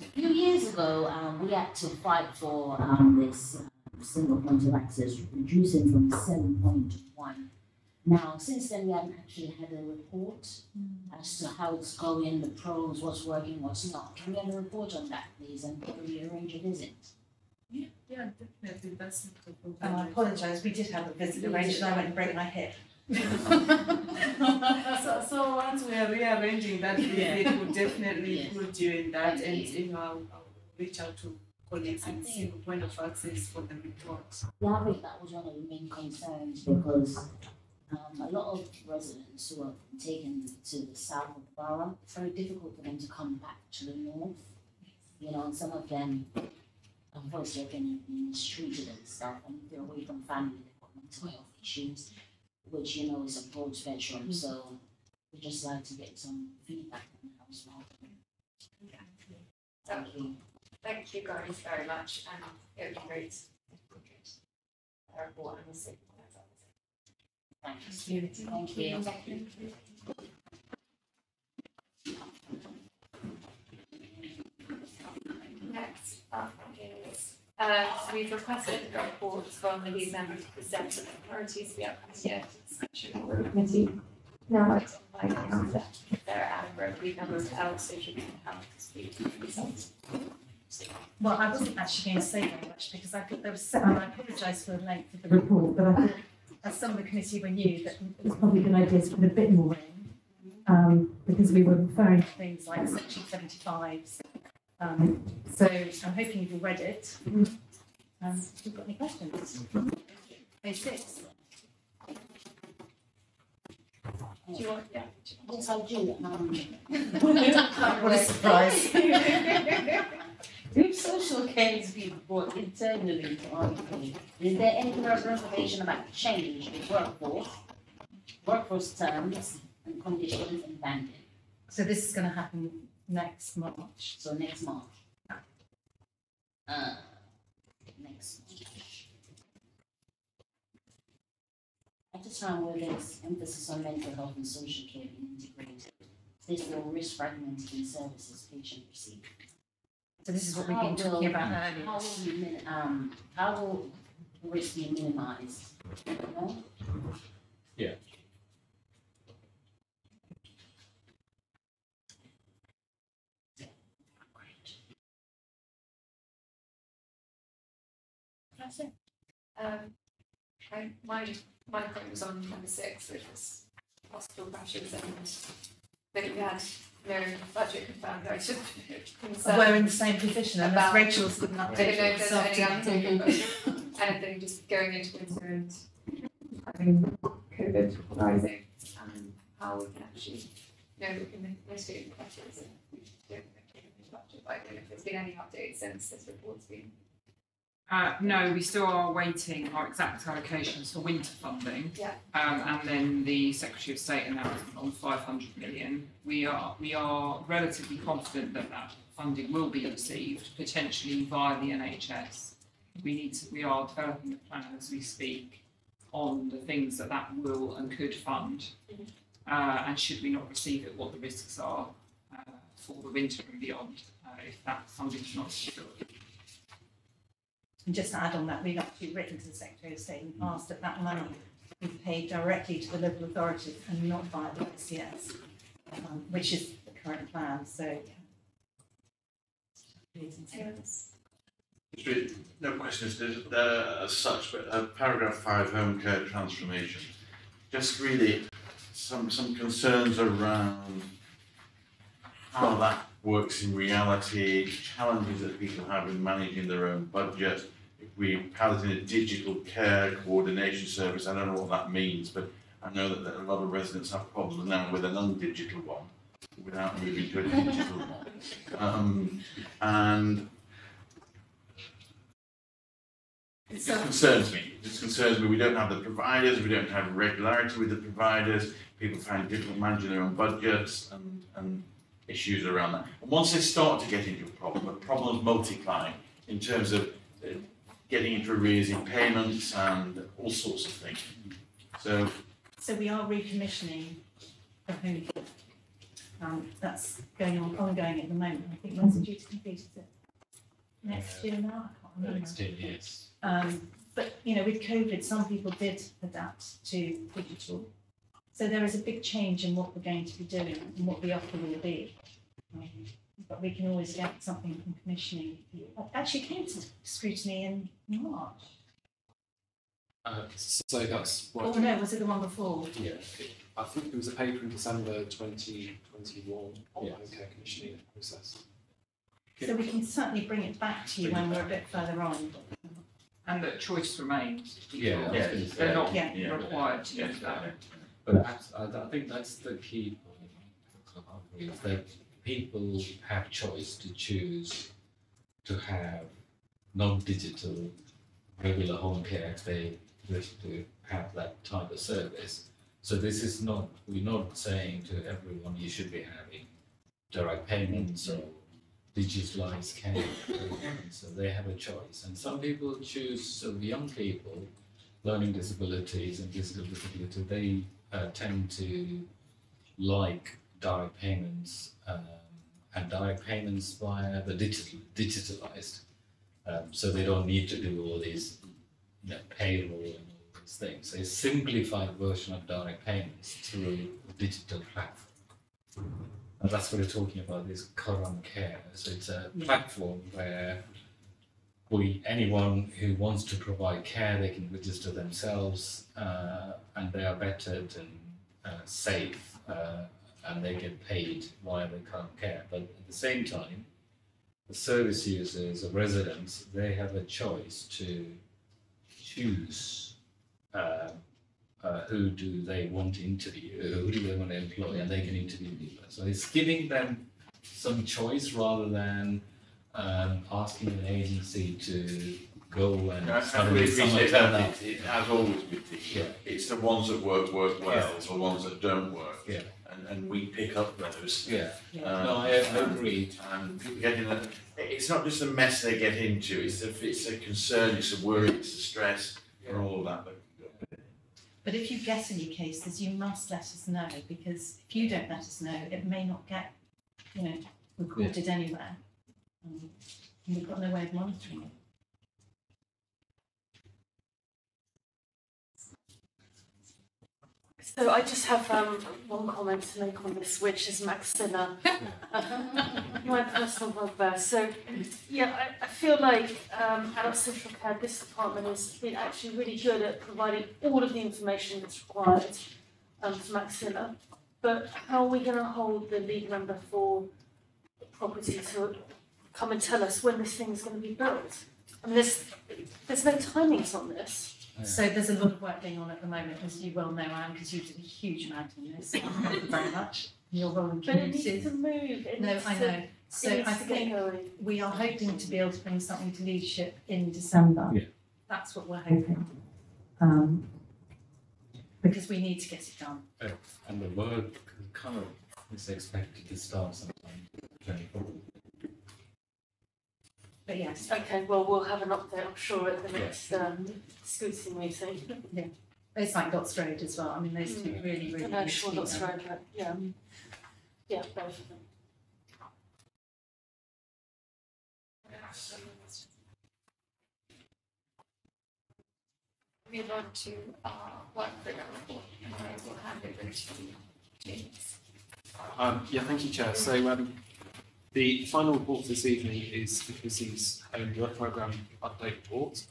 A few years ago, um, we had to fight for, um, this uh, single point of access, reducing from seven point to one. Now, since then, we haven't actually had a report as to how it's going, the pros, what's working, what's not. Can we have a report on that, please, and probably arrange a visit? Yeah, yeah, definitely, that's not a problem. And I apologise, we did have a visit arranged and I went and broke my hip. So, so once we are rearranging that visit, Yeah. we'll definitely Yes. put you in that and, you know, I'll, I'll reach out to colleagues and see the point of access for the report. Yeah, I think that was one of the main concerns because um, a lot of residents who are taken to the south of the borough, it's very difficult for them to come back to the north. You know, and some of them, unfortunately, been mistreated and stuff, and they're away from family, they've got mental health issues, which, you know, is a broad spectrum, mm-hmm. so we just like to get some feedback on that as well. Thank you. Thank you guys very much and it would be great. if we could, report and. Thank you. Thank you. Next up is, uh, so we've requested a report from the lead member to present to the authorities here to the section the committee. Now it's my calendar, Sarah Addenbrooke, lead member of L Social Care Health to speak to the results. Well, I wasn't actually going to say very much because I there was, so- I apologise for the length of the report, but I thought as some of the committee were new, that it was probably a good idea to put a bit more in. Um, because we were referring to things like section seventy-five. Um, so I'm hoping you've all read it. Um, if you've got any questions? Page six. Do you want, yeah? Yes, I do. Um, What a surprise. If social care is being brought internally to RP, is there any reservation about change in workforce, workforce terms and conditions and banding? So this is going to happen next March. So next March. Uh, next March. At a time where there's emphasis on mental health and social care being integrated, this will risk fragmenting in services patients receive. So this is what we've How been talking will- about earlier. How will we min- um, how will risk be minimized? You know? Yeah. That's it. Um, I, my, my point was on number six, which was hospital crashes and that we had no budget confirmed, I should concerned. We're in the same position about- Rachel's got an I don't know if there's any anything just going into winter and having COVID rising, and how we can actually, you know, we can mitigate the pressures and we don't make any budget, I don't know if there's been any updates since this report's been. Uh, no, we still are waiting our exact allocations for winter funding. Yeah. Um, and then the Secretary of State announcement on five hundred million. We are, we are relatively confident that that funding will be received, potentially via the NHS. We need to, we are developing a plan as we speak on the things that that will and could fund. Uh, and should we not receive it, what the risks are, uh, for the winter and beyond, uh, if that funding is not secured. And just to add on that, we've actually written to the Secretary of State and asked that that money be paid directly to the local authorities and not via the ICS, um, which is the current plan, so. Really, No questions as such, but uh, paragraph five, home care transformation. Just really, some, some concerns around how that works in reality, challenges that people have in managing their own budget. If we pilot in a digital care coordination service, I don't know what that means, but I know that, a lot of residents have problems now with an undigital one, without moving to a digital one. Um, and it concerns me. It just concerns me. We don't have the providers. We don't have regularity with the providers. People find difficult managing their own budgets and, and issues around that. And once they start to get into a problem, the problems multiply in terms of uh, getting into arrears in payments and all sorts of things. So So we are recommissioning the home. Um, that's going on, ongoing at the moment. I think when's it due to complete, is it next year now? I can't remember. Next year, yes. Um, but, you know, with COVID, some people did adapt to digital. So there is a big change in what we're going to be doing and what the offer will be. Um, But we can always get something from commissioning. It Actually came to scrutiny in March. Uh, so that's what. Oh, no, was it the one before? Yeah, it- I think there was a paper in December twenty twenty-one on the care commissioning process. So we can certainly bring it back to you when we're a bit further on. And that choice remains. Yeah, I Yeah. They're not Yeah. required to do that. But I, I think that's the key point, is that people have choice to choose to have non-digital regular home care if they wish to have that type of service. So this is not, we're not saying to everyone you should be having direct payments or digitalized care. So they have a choice. And some people choose, so young people, learning disabilities and physical disability, they uh, tend to like direct payments um, and direct payments via the digital digitalized. Um, so they don't need to do all these you know, payroll and all these things. So a simplified version of direct payments through a digital platform. And that's what we're talking about, this current care. So it's a platform where we, anyone who wants to provide care, they can register themselves uh, and they are vetted and uh, safe uh, and they get paid via the current care. But at the same time, the service users or residents, they have a choice to choose uh, uh, who do they want to interview, who do they want to employ, and they can interview people. So it's giving them some choice rather than um, asking an agency to go and I suddenly really someone appreciate turn that, up. it, it has always been the, Yeah. it's the ones that work, work well, Yeah. the ones that don't work. Yeah. And, and we pick up those. Yeah. Um, No, I- I agree. And people get in a, it's not just a mess they get into, it's a, it's a concern, it's a worry, it's a stress, and all of that. that- But if you get any cases, you must let us know, because if you don't let us know, it may not get, you know, recorded anywhere. Um, And we've got no way of monitoring it. So I just have um, one comment to make on this, which is Maxilla, my personal bugbear. So, yeah, I, I feel like um, adult social care, this department has been actually really good at providing all of the information that's required um, for Maxilla. But how are we going to hold the lead member for property to come and tell us when this thing's going to be built? I mean, there's, there's no timings on this. So there's a lot of work going on at the moment, as you well know, Anne, because you did a huge amount on this. Thank you very much. Your role in But it needs to move. It No, I know. So I think we are hoping to be able to bring something to leadership in December. Yeah. That's what we're hoping. Um, because we need to get it done. Uh, and the work kind of is expected to start sometime twenty-four. But yes. Okay, well, we'll have an update, I'm sure, at the next um, scrutiny meeting. Yeah. It's like Lots Road as well. I mean, those two really, really. I know, need sure, be that's done. right, but yeah. Yeah, both of them. Move on to our work program report, and I will hand over to James. Um, yeah, thank you, Chair. So um, the final report this evening is the committee's own work programme update report.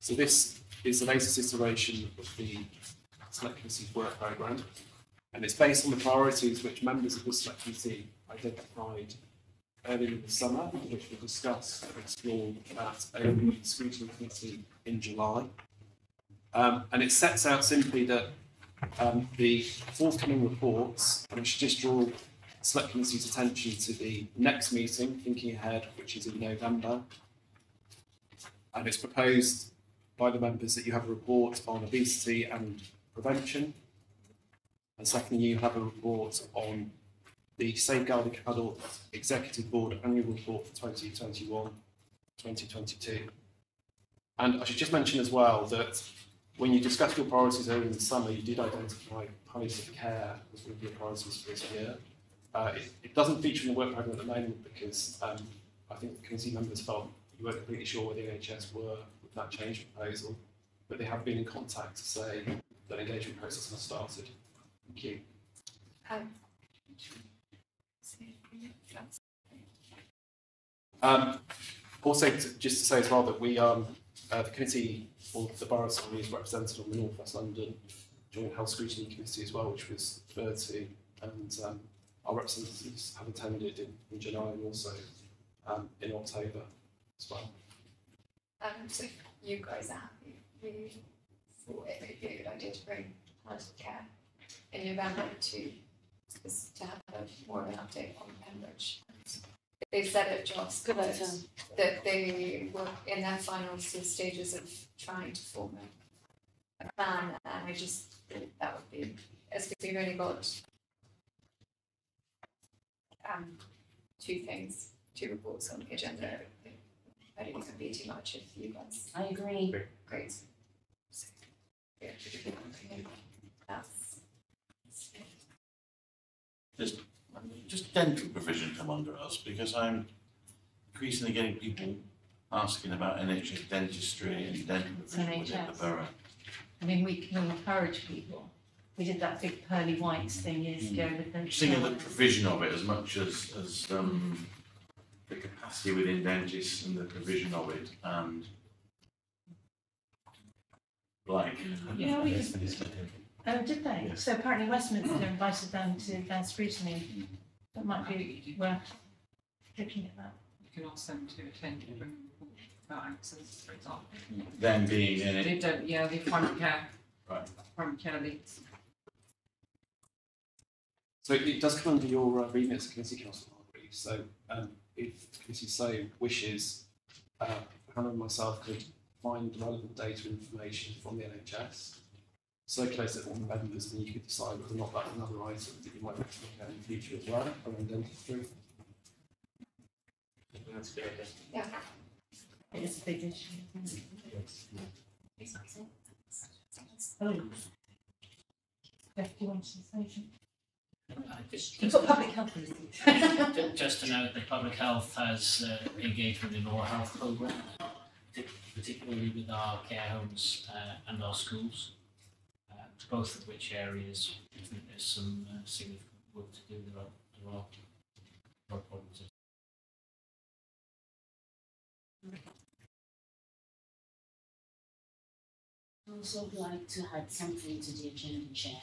So this is the latest iteration of the Select Committee's work programme. And it's based on the priorities which members of the select committee identified earlier in the summer, which we discussed and explored at a scrutiny committee in July. Um, and it sets out simply that um, the forthcoming reports, and I should just draw select committee's attention to the next meeting, thinking ahead, which is in November. And it's proposed by the members that you have a report on obesity and prevention. And secondly, you have a report on the Safeguarding Adults Executive Board Annual Report for 2021 2022. And I should just mention as well that when you discussed your priorities earlier in the summer, you did identify palliative care as one of your priorities for this year. Uh, it, it doesn't feature in the work programme at the moment because um, I think the committee members felt you weren't completely sure where the NHS were with that change proposal, but they have been in contact to say that engagement process has started. Thank you. Um, Um, also, to, just to say as well that we, um, uh, the committee, or the Borough Assembly is represented on the North West London Joint Health Scrutiny Committee as well, which was referred to, and um, our representatives have attended in, in July and also um, in October as well. Um, so if you guys are happy, we thought it would be a good idea to bring palliative care in November to, just to have a more of an update on Pembridge. They said at Joss Good that, that they were in their final sort of stages of trying to form a, a plan, and I just thought that would be, as we've only got um, two things, two reports on the agenda, I don't think it'd be too much if you guys. I agree. Great. Yeah. That's. Does just dental provision come under us? Because I'm increasingly getting people asking about NHS dentistry and dental provision within the NHS. borough. I mean, we can encourage people. We did that big pearly whites thing years ago with the. Just thinking of the provision of it as much as, as, um, the capacity within dentists and the provision of it and like. Yeah, we Oh, did they? So apparently Westminster invited them to their scrutiny. That might be worth looking at that. You can ask them to attend and bring a report about access, for example. Them being in it. They don't, yeah, the primary care, right, primary care leads. So it does come under your uh, remit as a committee, Councillor Hargreaves. So um, if the committee so wishes, uh, Hannah and myself could find relevant data and information from the NHS, circulate it on the members, and you could decide whether or not that's another item that you might want to look at in the future as well, around dentistry. That's good idea. Yeah. It is a big issue. Oh. Jeff, Just- You've got public health policy. Ju- Just to note that public health has uh, engagement in oral health programs, partic- particularly with our care homes uh, and our schools. Uh, Both of which areas, I think there's some uh, significant work to do. There are, there are there are problems. I also would like to add something to the agenda, Chair.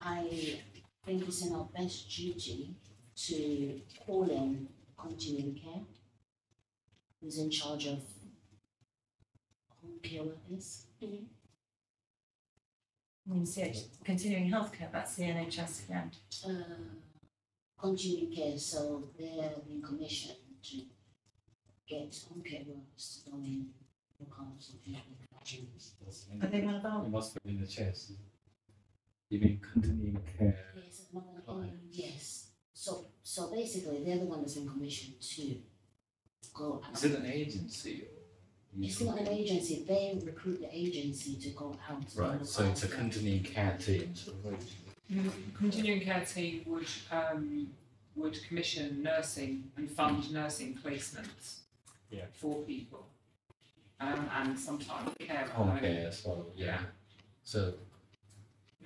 I think it's in our best duty to call in continuing care, who's in charge of home care workers. I mean, CH, continuing healthcare, that's the NHS again. Uh, continuing care, so they're being commissioned to get home care workers to go in, look after people. Are they one of our? It must be in the chest. You mean continuing care? Yes, yes. So, so basically, they're the one that's in commission commissioned to go out. Is it an agency? It's not an agency, they recruit the agency to go out. Right, so it's a continuing care team. Mm, Continuing care team would, um, would commission nursing and fund nursing placements Yeah. for people. Um, and sometimes care. at Home home. care as well, yeah. So,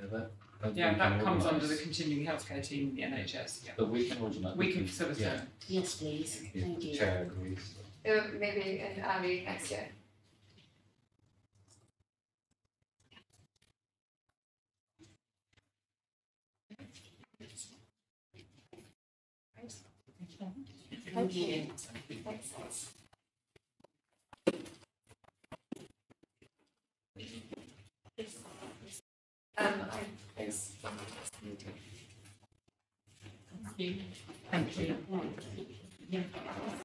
yeah, that, Yeah, that comes under the continuing healthcare team, the NHS, yeah. But we can organise. We can facilitate. Yeah. Uh, yes, please, thank you. chair agrees. Uh, maybe in early next year. Thank you. Um, I propose. Thank you.